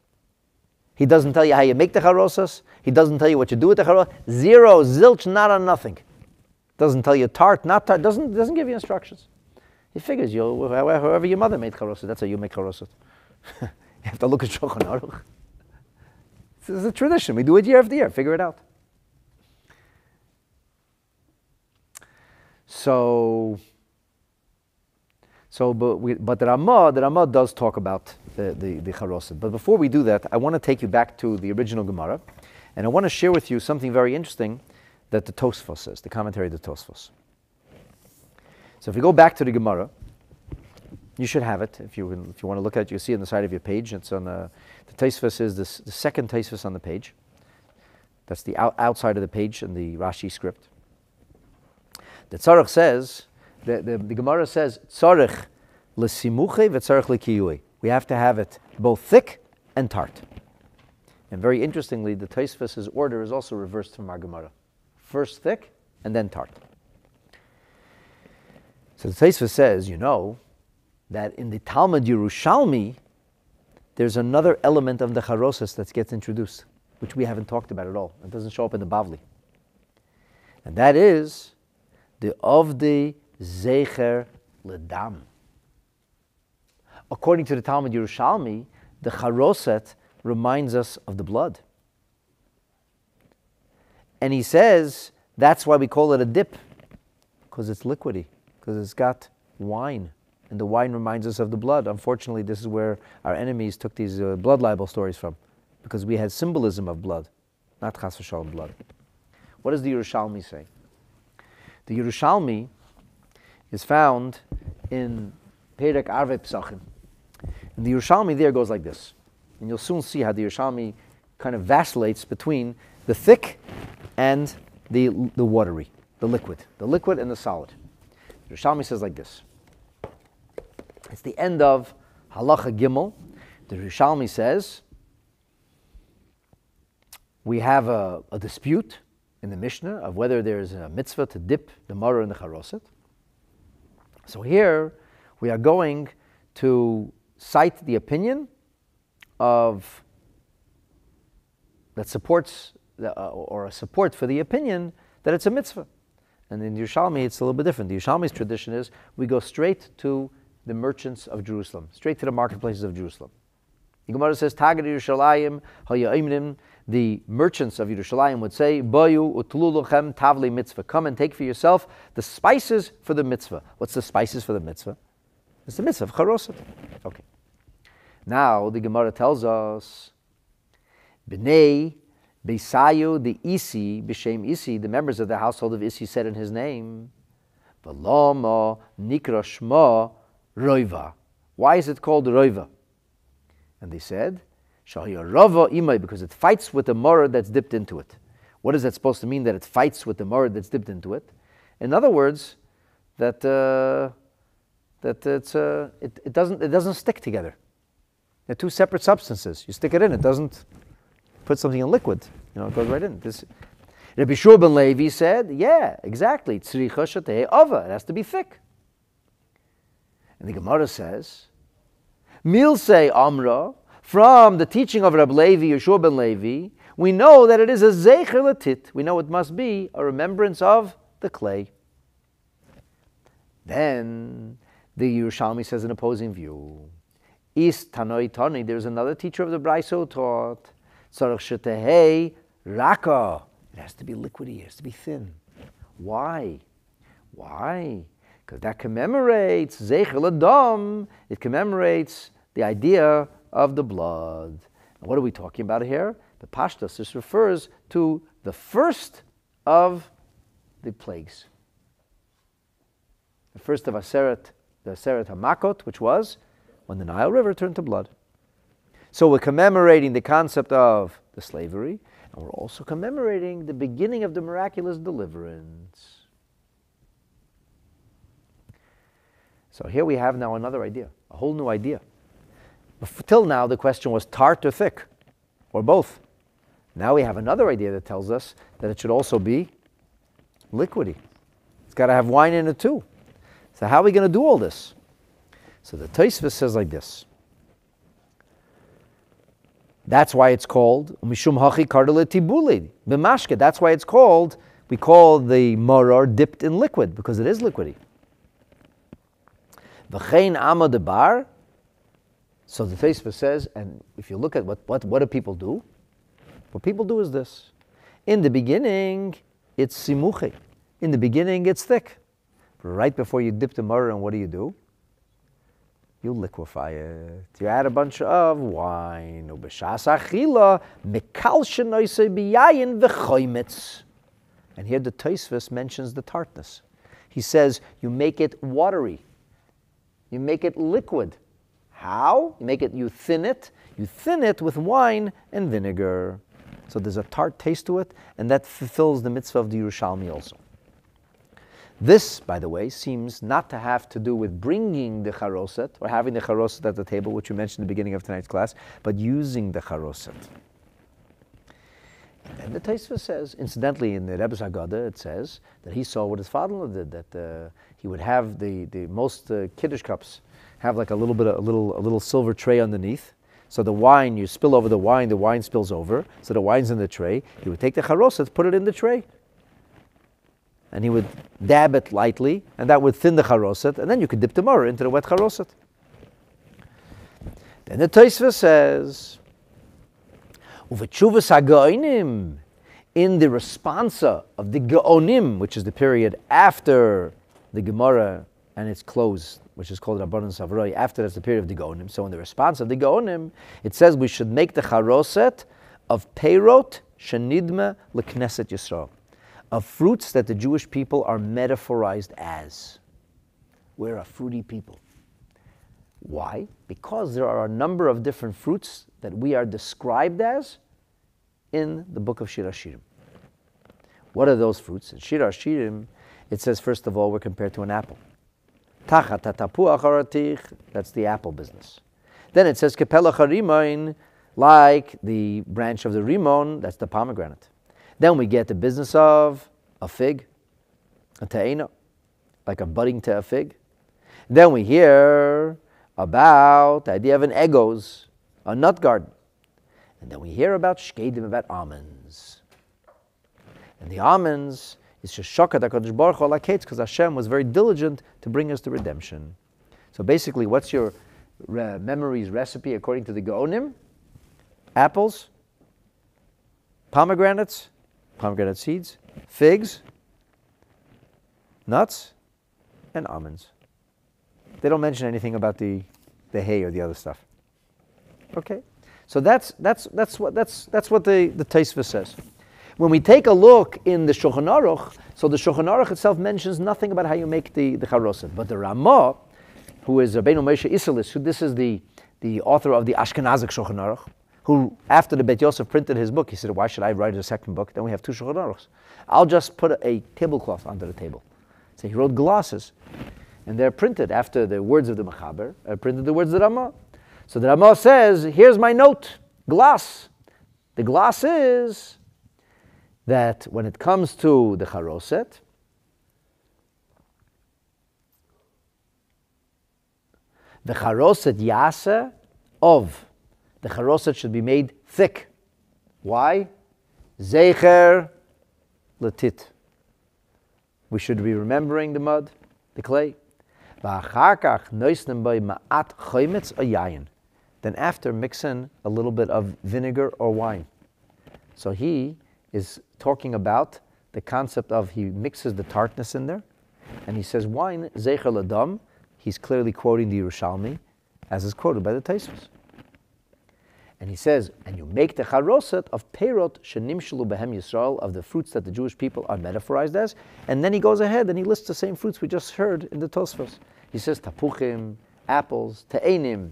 He doesn't tell you how you make the charosas. He doesn't tell you what you do with the charosas. Zero, zilch, nada, nothing. Doesn't tell you tart, not tart. Doesn't doesn't give you instructions. He figures you however your mother made charosot, that's how you make charosot. you have to look at Shulchan Aruch. This is a tradition. We do it year after year. Figure it out. So, so but, we, but the Ramah, the Ramah does talk about the, the, the charoset. But before we do that, I want to take you back to the original Gemara, and I want to share with you something very interesting that the Tosfos says, the commentary of the Tosfos. So if we go back to the Gemara, you should have it. If you, if you want to look at it, you'll see it on the side of your page. It's on the, the Tosfos is the, the second Tosfos on the page. That's the out, outside of the page in the Rashi script. The Tzarech says, the, the, the Gemara says, Tzarech l'simuche v'tzarech l'kiyui. We have to have it both thick and tart. And very interestingly, the Tosfos' order is also reversed from our Gemara. First thick, and then tart. So the Tosfos says, you know, that in the Talmud Yerushalmi, there's another element of the charoses that gets introduced, which we haven't talked about at all. It doesn't show up in the Bavli. And that is the of the Zecher Ledam. According to the Talmud Yerushalmi, the charoset reminds us of the blood. And he says that's why we call it a dip, because it's liquidy, because it's got wine. And the wine reminds us of the blood. Unfortunately, this is where our enemies took these uh, blood libel stories from, because we had symbolism of blood, not chas v'shalom blood. What does the Yerushalmi say? The Yerushalmi is found in Perek Arve Psachim. And the Yerushalmi there goes like this. And you'll soon see how the Yerushalmi kind of vacillates between the thick and the, the watery, the liquid, the liquid and the solid. The Yerushalmi says like this. It's the end of Halacha Gimel. The Yerushalmi says, we have a, a dispute in the Mishnah of whether there's a mitzvah to dip the maror in the charoset. So here we are going to cite the opinion of that supports the, uh, or a support for the opinion that it's a mitzvah. And in Yerushalmi, it's a little bit different. The Yerushalmi's tradition is we go straight to the merchants of Jerusalem, straight to the marketplaces of Jerusalem. The Gemara says, Tagad Yerushalayim, Hayaimrim, the merchants of Yerushalayim would say, Boyu utlulochem tavli mitzvah. Come and take for yourself the spices for the mitzvah. What's the spices for the mitzvah? It's the mitzvah of charosat. Okay. Now the Gemara tells us, Bnei Beisayu the Isi, B'Shem Isi, the members of the household of Isi said in his name, V'lama nikra shma roiva. Why is it called roiva? And they said, imay, because it fights with the morah that's dipped into it. What is that supposed to mean that it fights with the morah that's dipped into it? In other words, that uh, that it's uh, it, it doesn't it doesn't stick together. They're two separate substances. You stick it in, it doesn't put something in liquid. You know, it goes right in. This Rabbi Shua ben Levi said, yeah, exactly. It has to be thick. And the Gemara says, Mil say Amra, from the teaching of Rabbi Levi, Yeshua ben Levi, we know that it is a zecher latit. We know it must be a remembrance of the clay. Then the Yerushalmi says an opposing view. Is Tanoi Tani, there's another teacher of the Braiso taught, Tzarech Shetehei Raka. It has to be liquidy, it has to be thin. Why? Why? Because that commemorates Zecher Adam. It commemorates the idea of the blood. And what are we talking about here? The Pashtas, this refers to the first of the plagues. The first of Aseret, the Aseret Hamakot, which was when the Nile River turned to blood. So we're commemorating the concept of the slavery, and we're also commemorating the beginning of the miraculous deliverance. So here we have now another idea, a whole new idea. Till now, the question was tart or thick, or both. Now we have another idea that tells us that it should also be liquidy. It's got to have wine in it too. So how are we going to do all this? So the Tosfos says like this. That's why it's called Mishum Hachi B'mashke. That's why it's called. we call the maror dipped in liquid because it is liquidy. V'chein amad bar. So the Tosfos says, and if you look at what, what, what do people do? What people do is this. In the beginning, it's simuche. In the beginning, it's thick. Right before you dip the maror, and what do you do? You liquefy it. You add a bunch of wine. And here the Tosfos mentions the tartness. He says you make it watery. You make it liquid. How? You make it, you thin it. You thin it with wine and vinegar. So there's a tart taste to it, and that fulfills the mitzvah of the Yerushalmi also. This, by the way, seems not to have to do with bringing the charoset or having the charoset at the table, which you mentioned in the beginning of tonight's class, but using the charoset. And the Tosfos says, incidentally, in the Rebbe's Haggadah, it says that he saw what his father-in-law did, that uh, he would have the, the most uh, kiddush cups have like a little bit of, a little, a little silver tray underneath. So the wine, you spill over the wine, the wine spills over. So the wine's in the tray. He would take the charoset, put it in the tray. And he would dab it lightly, and that would thin the charoset, and then you could dip the maror into the wet charoset. Then the Tosfos says, Uvechuvas hagoinim, in the responsa of the Gaonim, which is the period after the Gemara and its close, which is called Rabbanon Savroi, after that's the period of the Gaonim. So in the response of the Gaonim, it says we should make the charoset of Peirot Shenidme Lekneset Yisrael, of fruits that the Jewish people are metaphorized as. We're a fruity people. Why? Because there are a number of different fruits that we are described as in the book of Shir Hashirim. What are those fruits? In Shir Hashirim, it says, first of all, we're compared to an apple. That's the apple business. Then it says, like the branch of the rimon, that's the pomegranate. Then we get the business of a fig, a te'ena, like a budding to a fig. Then we hear about the idea of an egos, a nut garden. And then we hear about shkedim, about almonds. And the almonds is shoshakat HaKadosh Baruch Hu because Hashem was very diligent to bring us to redemption. So basically, what's your re- memories recipe according to the Gaonim? Apples, pomegranates, pomegranate seeds, figs, nuts, and almonds. They don't mention anything about the, the hay or the other stuff. Okay? So that's, that's, that's, what, that's, that's what the, the Tosfos says. When we take a look in the Shulchan Aruch, so the Shulchan Aruch itself mentions nothing about how you make the, the charoset. But the Ramah, who is Rabbeinu Moshe Isserles, who this is the, the author of the Ashkenazic Shulchan Aruch, who after the Bet Yosef printed his book, he said, why should I write a second book? Then we have two Shulchan Aruchs. I'll just put a, a tablecloth under the table. So he wrote glosses, and they're printed after the words of the Mechaber, uh, printed the words of the Ramah. So the Ramah says, here's my note, gloss. The gloss is that when it comes to the charoset, the charoset yasa of the charoset should be made thick. Why? Zecher latit. We should be remembering the mud, the clay. Then after mix in a little bit of vinegar or wine. So he is talking about the concept of he mixes the tartness in there, and he says wine zecher ladam. He's clearly quoting the Yerushalmi, as is quoted by the Tosfos. And he says, and you make the charoset of perot shenimshelu behem Yisrael, of the fruits that the Jewish people are metaphorized as. And then he goes ahead and he lists the same fruits we just heard in the Tosfos. He says tapuchim, apples, te'enim,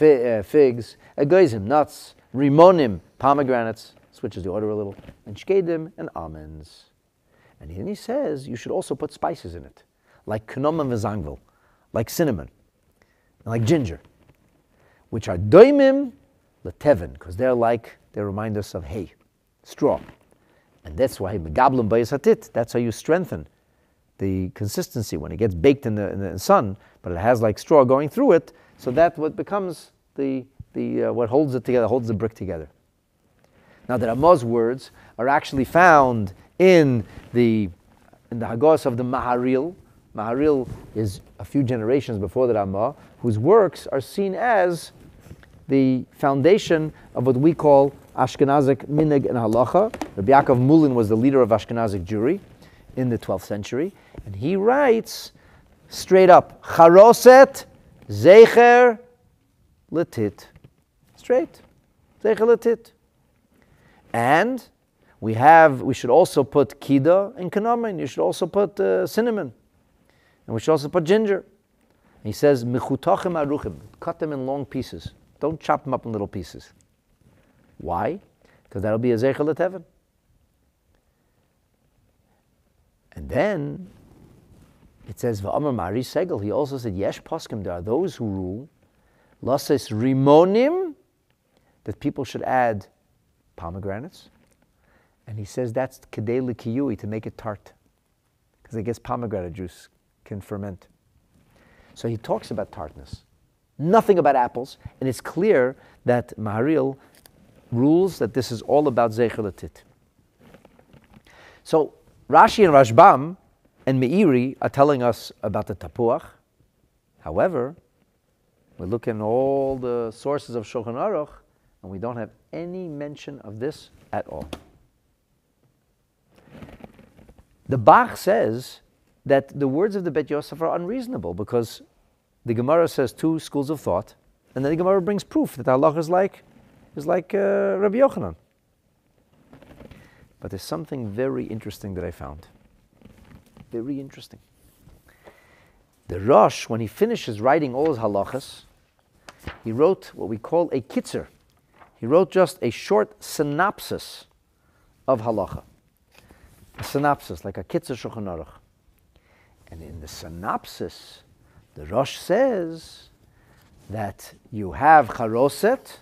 Uh, figs, egoizim, nuts, rimonim, pomegranates, switches the order a little, and shkedim and almonds. And then he says you should also put spices in it, like knomim v'zangvel, like cinnamon, and like ginger, which are doimim letevin, because they're like, they remind us of hay, straw. And that's why megablim bayasatit, that's how you strengthen the consistency when it gets baked in the, in the, sun, but it has like straw going through it, so that what becomes the, the uh, what holds it together, holds the brick together. Now, the Ramah's words are actually found in the in the Hagos of the Maharil. Maharil is a few generations before the Ramah, whose works are seen as the foundation of what we call Ashkenazic Minig and Halacha. Rabbi Yaakov Mulin was the leader of Ashkenazic Jewry in the 12th century, and he writes straight up, Charoset Zecher Letit. Straight. Zecher Letit. And we have, we should also put kida and kanamin. You should also put uh, cinnamon. And we should also put ginger. He says, Michutachim aruchim. Cut them in long pieces. Don't chop them up in little pieces. Why? Because that'll be a zeichel heaven. And then it says, V'amar Mari Segel. He also said, Yesh poskim. There are those who rule, lases rimonim, that people should add pomegranates. And he says that's kedei likiyui, to make it tart. Because I guess pomegranate juice can ferment. So he talks about tartness. Nothing about apples. And it's clear that Maharil rules that this is all about Zeichelatit. So Rashi and Rashbam and Meiri are telling us about the Tapuach. However, we look in all the sources of Shulchan Aruch, and we don't have any mention of this at all. The Bach says that the words of the Bet Yosef are unreasonable because the Gemara says two schools of thought, and then the Gemara brings proof that Allah is like, is like uh, Rabbi Yochanan. But there's something very interesting that I found. Very interesting. The Rosh, when he finishes writing all his halachas, he wrote what we call a kitzer. He wrote just a short synopsis of halacha. A synopsis, like a kitzer shulchan aruch. And in the synopsis, the Rosh says that you have charoset,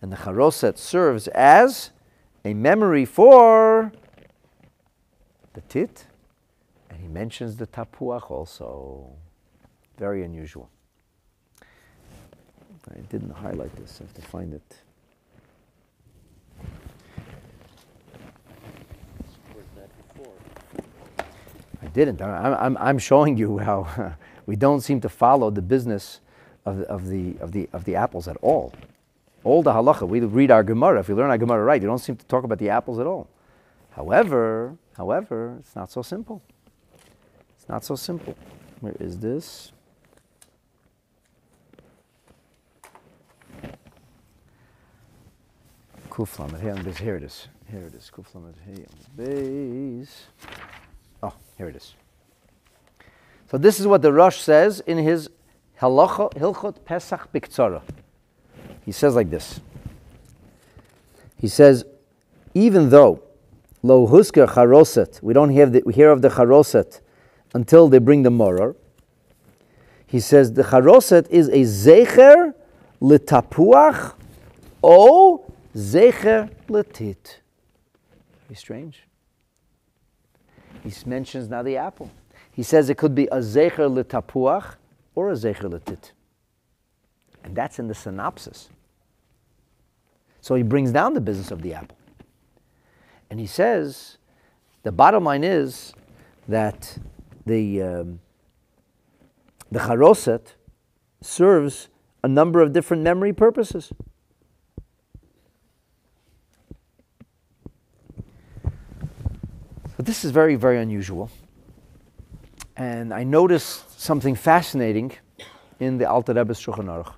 and the charoset serves as a memory for the tit, he mentions the tapuach also. Very unusual. I didn't highlight this, I have to find it. I didn't. I'm, I'm, I'm showing you how we don't seem to follow the business of, the- of, the, of, the, of the apples at all. All the halacha, we read our Gemara. If you learn our Gemara right, you don't seem to talk about the apples at all. However, however, it's not so simple. Not so simple. Where is this? Kuflamet. Here, on here it is. Here it is. Kuflamet. The base. Oh, here it is. So this is what the Rosh says in his Hilchot Pesach Biktzara. He says like this. He says, even though lo husker charoset, we don't hear, the, we hear of the charoset until they bring the morar. He says the charoset is a zecher letapuach o zecher letit. Very strange. He mentions now the apple. He says it could be a zecher letapuach or a zecher letit. And that's in the synopsis. So he brings down the business of the apple. And he says the bottom line is that the, um, the charoset serves a number of different memory purposes. But this is very, very unusual. And I noticed something fascinating in the Alter Rebbe's Shulchan Aruch.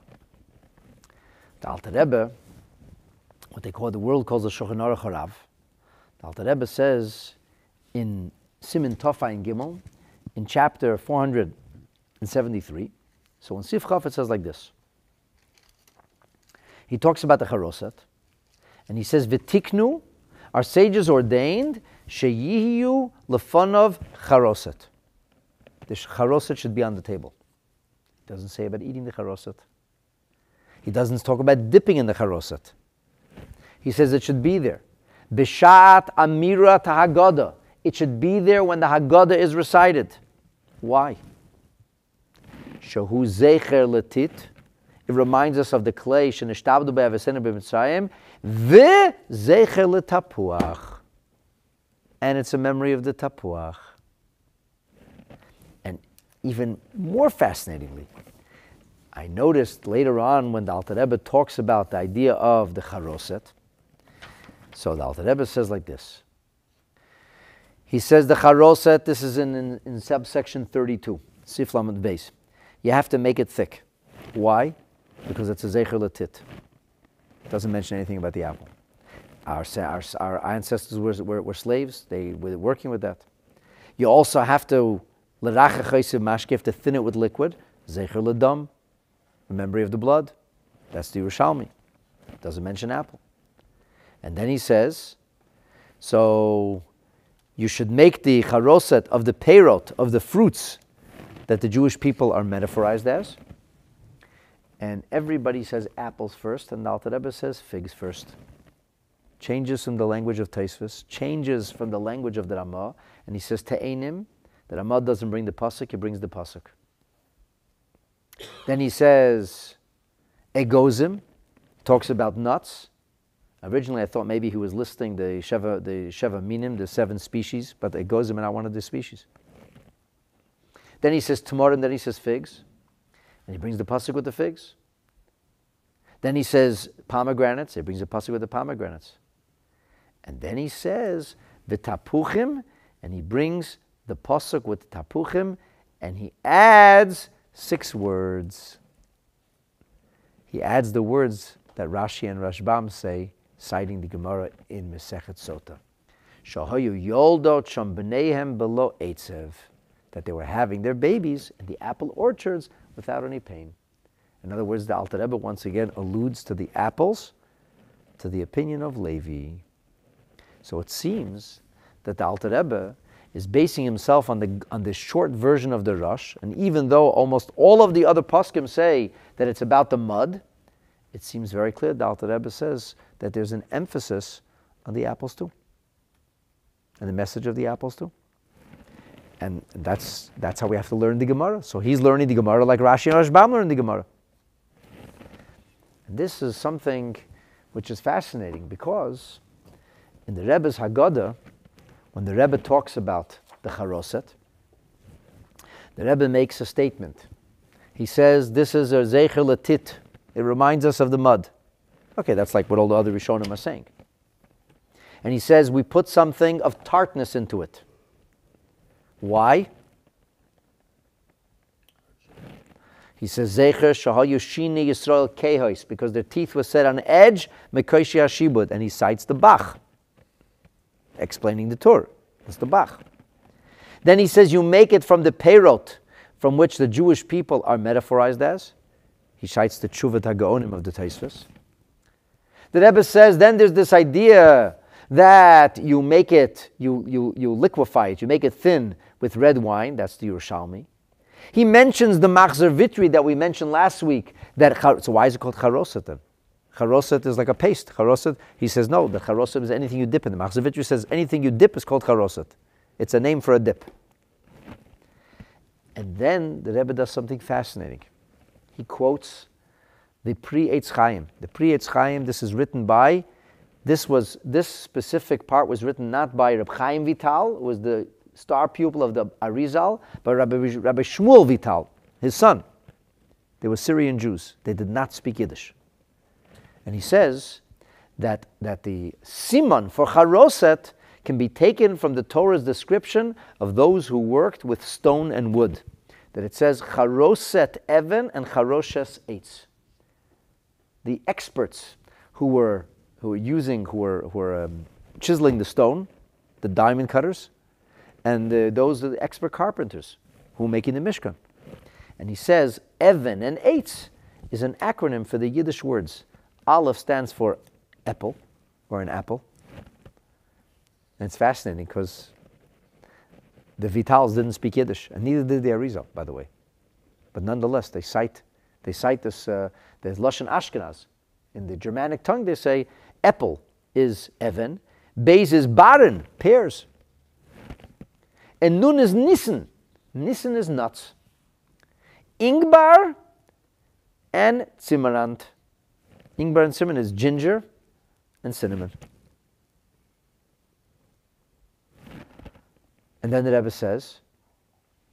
The Alter Rebbe, what they call the world calls the Shulchan Aruch Harav. The Alter Rebbe says in Simin Tofayin Gimel, in chapter 473, so in Sif Chaf it says like this. He talks about the Charoset, and he says, V'tiknu, our sages ordained, sheyihiyu lefanov charoset. The charoset should be on the table. He doesn't say about eating the charoset. He doesn't talk about dipping in the charoset. He says it should be there. Bishat amira haggadah. It should be there when the Haggadah is recited. Why? Shahu zecher letit. It reminds us of the clay shenishtabdu be'avesenu b'mitzrayim. Ve zecher letapuach. and it's a memory of the tapuach. And even more fascinatingly, I noticed later on when the Alter Rebbe talks about the idea of the charoset. So the Alter Rebbe says like this. He says the charoset, this is in, in, in subsection 32, Siflam and base. You have to make it thick. Why? Because it's a zecher latit. Doesn't mention anything about the apple. Our, our, our ancestors were, were, were, slaves, they were working with that. You also have to, mashkif, to thin it with liquid, zecher ladam, the memory of the blood. That's the Yerushalmi. Doesn't mention apple. And then he says, so you should make the charoset of the peyrot, of the fruits that the Jewish people are metaphorized as. And everybody says apples first, and the Rebbe says figs first. Changes from the language of Tosfos, changes from the language of the Ramah, and he says te'enim. The Ramah doesn't bring the pasuk; he brings the pasuk. Then he says egozim, talks about nuts. Originally, I thought maybe he was listing the sheva, the sheva minim, the seven species, but it egozim are not one of the species. Then he says tomorrow, and then he says figs. And he brings the pasuk with the figs. Then he says pomegranates. He brings the pasuk with the pomegranates. And then he says v'tapuchim, and he brings the pasuk with the tapuchim, and he adds six words. He adds the words that Rashi and Rashbam say, citing the Gemara in Mesechet Sota. Shahayu yoldot sham below eitzev, that they were having their babies in the apple orchards without any pain. In other words, the Alter Rebbe once again alludes to the apples, to the opinion of Levi. So it seems that the Alter Rebbe is basing himself on the on the short version of the Rosh, and even though almost all of the other poskim say that it's about the mud, it seems very clear. The Alter Rebbe says that there's an emphasis on the apples too, and the message of the apples too. And that's, that's how we have to learn the Gemara. So he's learning the Gemara like Rashi and Rashbam learn the Gemara. And this is something which is fascinating because in the Rebbe's Haggadah, when the Rebbe talks about the Charoset, the Rebbe makes a statement. He says, This is a Zecher Latit. It reminds us of the mud. Okay, that's like what all the other Rishonim are saying. And he says, We put something of tartness into it. Why? He says, Zecher Shahayushini Yisrael Kehois, because their teeth were set on edge, Mekoshi Hashibud, and he cites the Bach, explaining the Tur. That's the Bach. Then he says, You make it from the Peirot, from which the Jewish people are metaphorized as. He cites the Tshuvat HaGaonim of the Tosfos. The Rebbe says, then there's this idea that you make it, you, you, you liquefy it, you make it thin with red wine, that's the Yerushalmi. He mentions the Machzer Vitri that we mentioned last week. That so why is it called Charoset then? Charoset is like a paste. Charoset, he says no, the Charoset is anything you dip in. The Machzer Vitri says anything you dip is called Charoset. It's a name for a dip. And then the Rebbe does something fascinating. He quotes the Pri Eitz Chaim. The Pri Eitz Chaim, this is written by this was this specific part was written not by Reb Chaim Vital, who was the star pupil of the Arizal, but Rabbi, Rabbi Shmuel Vital, his son. They were Syrian Jews. They did not speak Yiddish. And he says that, that the simon for charoset can be taken from the Torah's description of those who worked with stone and wood. That it says charoset even and charoshes eitz. The experts who were who were using, who were, who were um, chiseling the stone, the diamond cutters, and uh, those are the expert carpenters who are making the Mishkan. And he says, Evan and Eitz is an acronym for the Yiddish words. Aleph stands for apple, or an apple. And it's fascinating because the Vitals didn't speak Yiddish, and neither did the Arizal, by the way. But nonetheless, they cite, they cite this, uh, the Lashon Ashkenaz. In the Germanic tongue, they say Epel is Evan, Beis is Baran, pears. And Nun is Nissen. Nissen is nuts. Ingbar and Zimmerant. Ingbar and cinnamon is ginger and cinnamon. And then the Rebbe says,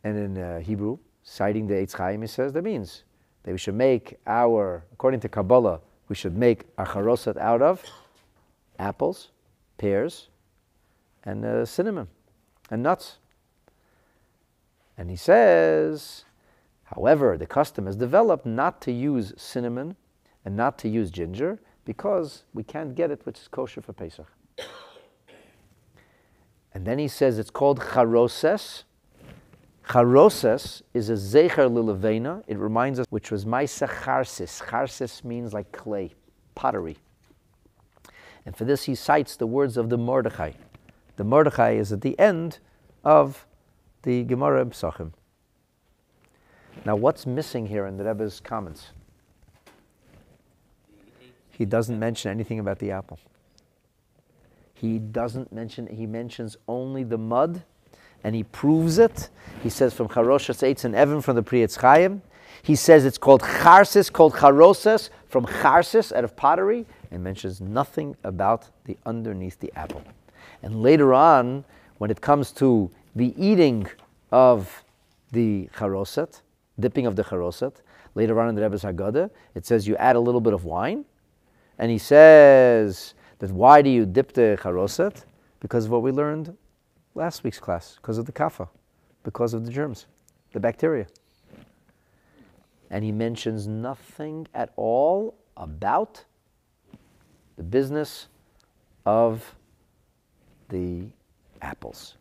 and in uh, Hebrew, citing the Eitz Chaim, he says that means that we should make our, according to Kabbalah, we should make our out of apples, pears, and uh, cinnamon, and nuts. And he says, however, the custom has developed not to use cinnamon and not to use ginger because we can't get it, which is kosher for Pesach. And then he says it's called charoses. Charoses is a zecher lilavena. It reminds us, which was maisa charsis. Charsis means like clay, pottery. And for this he cites the words of the Mordechai. The Mordechai is at the end of the Gemara Pesachim. Now, what's missing here in the Rebbe's comments? He doesn't mention anything about the apple. He doesn't mention, he mentions only the mud, and he proves it. He says from Charoshas Eitz and Evan from the Pri Etz Chaim. He says it's called Charsis, called Charoses, from Charsis, out of pottery, and mentions nothing about the underneath the apple. And later on, when it comes to the eating of the charoset, dipping of the charoset, later on in the Rebbe's Haggadah, it says you add a little bit of wine, and he says that why do you dip the charoset? Because of what we learned last week's class, because of the kafa, because of the germs, the bacteria. And he mentions nothing at all about the business of the apples.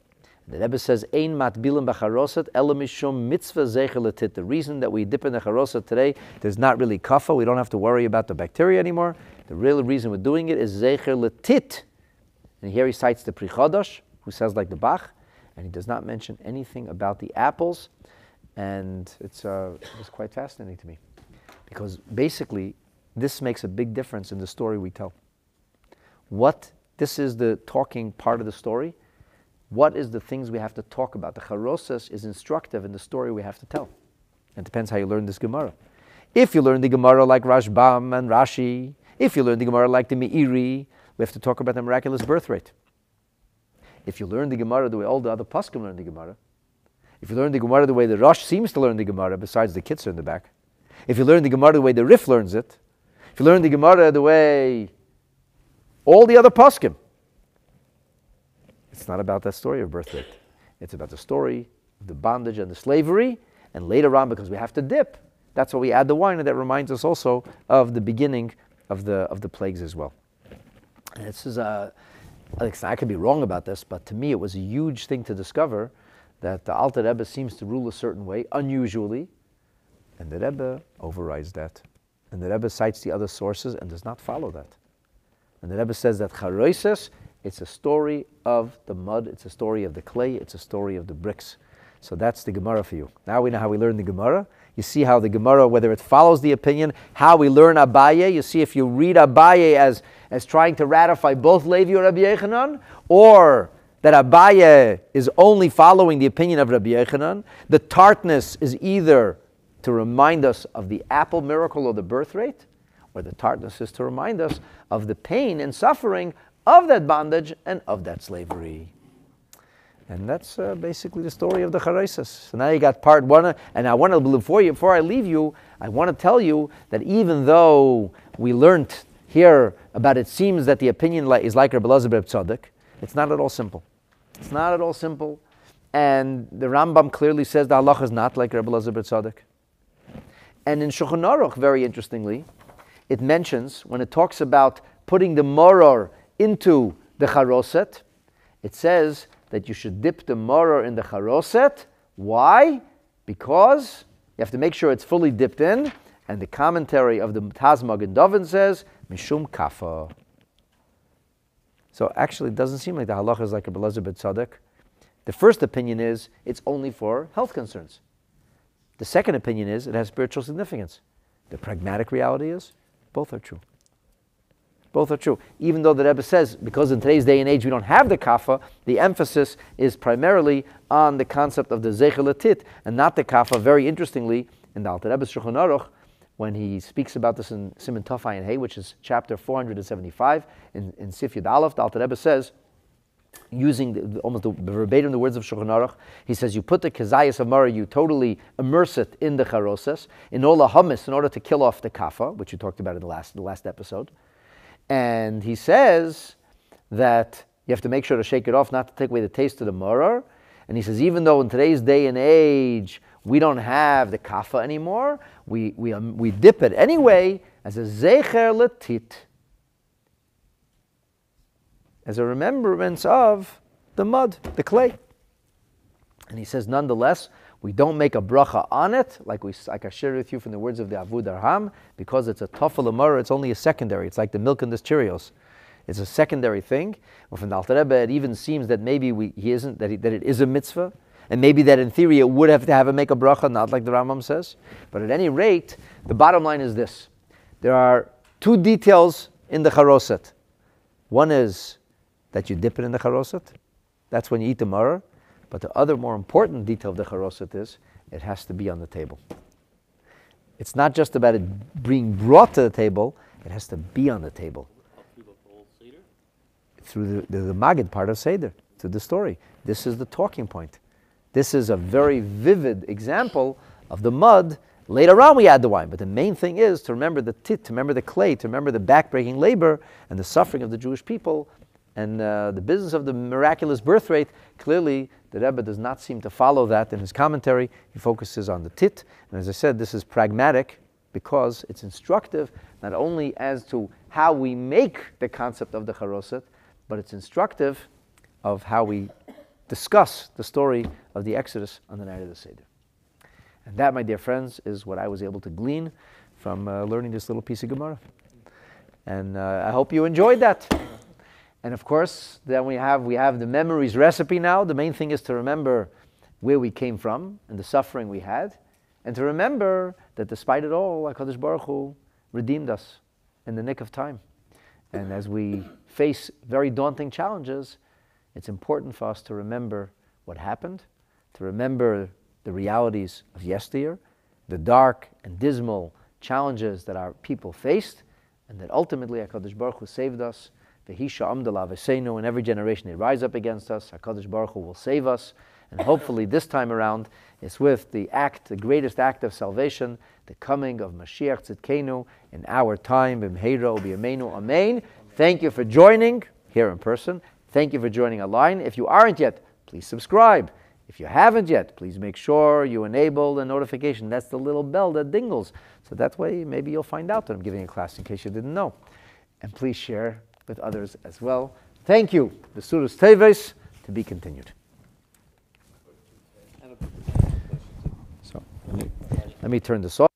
The Rebbe says, "Ein matbilim b'charoset elamishum mitzvah zecher latit." The reason that we dip in the charoset today, there's not really kafa. We don't have to worry about the bacteria anymore. The real reason we're doing it is zecher latit. And here he cites the Pri Chodosh, who says like the Bach, and he does not mention anything about the apples. And it's uh, it's quite fascinating to me, because basically, this makes a big difference in the story we tell. What this is the talking part of the story what is the things we have to talk about? The charosas is instructive in the story we have to tell. It depends how you learn this Gemara. If you learn the Gemara like Rashbam and Rashi, if you learn the Gemara like the Meiri, we have to talk about the miraculous birth rate. If you learn the Gemara the way all the other Poskim learn the Gemara, if you learn the Gemara the way the Rosh seems to learn the Gemara, besides the kids in the back, if you learn the Gemara the way the Rif learns it, if you learn the Gemara the way all the other Poskim, it's not about that story of birthright. It's about the story of the bondage and the slavery. And later on, because we have to dip, that's why we add the wine, and that reminds us also of the beginning of the, of the plagues as well. And this is uh, a, I could be wrong about this, but to me it was a huge thing to discover that the Alter Rebbe seems to rule a certain way, unusually, and the Rebbe overrides that. And the Rebbe cites the other sources and does not follow that. And the Rebbe says that charoises it's a story of the mud, it's a story of the clay, it's a story of the bricks. So that's the Gemara for you. Now we know how we learn the Gemara. You see how the Gemara, whether it follows the opinion, how we learn Abaye. You see if you read Abaye as, as trying to ratify both Levi or Rabbi Yochanan, or that Abaye is only following the opinion of Rabbi Yochanan. The tartness is either to remind us of the apple miracle or the birth rate, or the tartness is to remind us of the pain and suffering of that bondage and of that slavery. And that's uh, basically the story of the Charesis. So now you got part one, and I want to before you, before I leave you, I want to tell you that even though we learned here about it seems that the opinion is like Rabbi Elazar Tzadok, it's not at all simple. It's not at all simple, and the Rambam clearly says the halacha is not like Rabbi Elazar Tzadok. And in Shulchan Aruch, very interestingly, it mentions when it talks about putting the moror into the charoset, it says that you should dip the moror in the charoset. Why? Because you have to make sure it's fully dipped in. And the commentary of the Tazmag and Dovin says, Mishum kafa. So actually, it doesn't seem like the halacha is like a Belazar Tzaddik. The first opinion is it's only for health concerns. The second opinion is it has spiritual significance. The pragmatic reality is both are true. Both are true. Even though the Rebbe says, because in today's day and age we don't have the kafa, the emphasis is primarily on the concept of the zecher latit and not the kafa. Very interestingly, in the Alter Rebbe's Shulchan Aruch, when he speaks about this in Siman Tav Ayin Hey, which is chapter 475 in, in Sif Yud Aleph, the Alter Rebbe says using the, almost the verbatim the words of Shulchan Aruch. He says, you put the of Mara, you totally immerse it in the charoses, in all the hummus, in order to kill off the kafa, which you talked about in the last, the last episode. And he says that you have to make sure to shake it off, not to take away the taste of the Mara. And he says, even though in today's day and age, we don't have the kafa anymore, we, we, um, we dip it anyway as a zecher latit as a remembrance of the mud, the clay. And he says, nonetheless, we don't make a bracha on it, like, we, like I shared with you from the words of the Avudraham, because it's a tafel amara, it's only a secondary. It's like the milk in the Cheerios. It's a secondary thing. Well, from the Alter Rebbe, it even seems that maybe we, he isn't, that, he, that it is a mitzvah, and maybe that in theory it would have to have a make a bracha, not like the Rambam says. But at any rate, the bottom line is this. There are two details in the charoset. One is that you dip it in the charoset. That's when you eat the maror. But the other more important detail of the charoset is it has to be on the table. It's not just about it being brought to the table, it has to be on the table. Through the, the, the Magid part of Seder, through the story. This is the talking point. This is a very vivid example of the mud. Later on, we add the wine, but the main thing is to remember the tit, to remember the clay, to remember the backbreaking labor and the suffering of the Jewish people and uh, the business of the miraculous birth rate, clearly the Rebbe does not seem to follow that in his commentary. He focuses on the tit. And as I said, this is pragmatic because it's instructive not only as to how we make the concept of the charoset, but it's instructive of how we discuss the story of the Exodus on the night of the Seder. And that, my dear friends, is what I was able to glean from uh, learning this little piece of Gemara. And uh, I hope you enjoyed that. And of course, then we have, we have the memories recipe now. The main thing is to remember where we came from and the suffering we had. And to remember that despite it all, HaKadosh Baruch Hu redeemed us in the nick of time. And as we face very daunting challenges, it's important for us to remember what happened, to remember the realities of yesteryear, the dark and dismal challenges that our people faced, and that ultimately HaKadosh Baruch Hu saved us Vehisha Amdala Vesenu, in every generation they rise up against us. HaKadosh Baruch Hu will save us. And hopefully this time around, it's with the act, the greatest act of salvation, the coming of Mashiach Tzidkenu in our time. B'mheira B'yameinu Amen. Thank you for joining here in person. Thank you for joining online. If you aren't yet, please subscribe. If you haven't yet, please make sure you enable the notification. That's the little bell that dingles. So that way, maybe you'll find out that I'm giving a class in case you didn't know. And please share with others as well. Thank you. The Surah Teves to be continued. So let me, let me turn this off.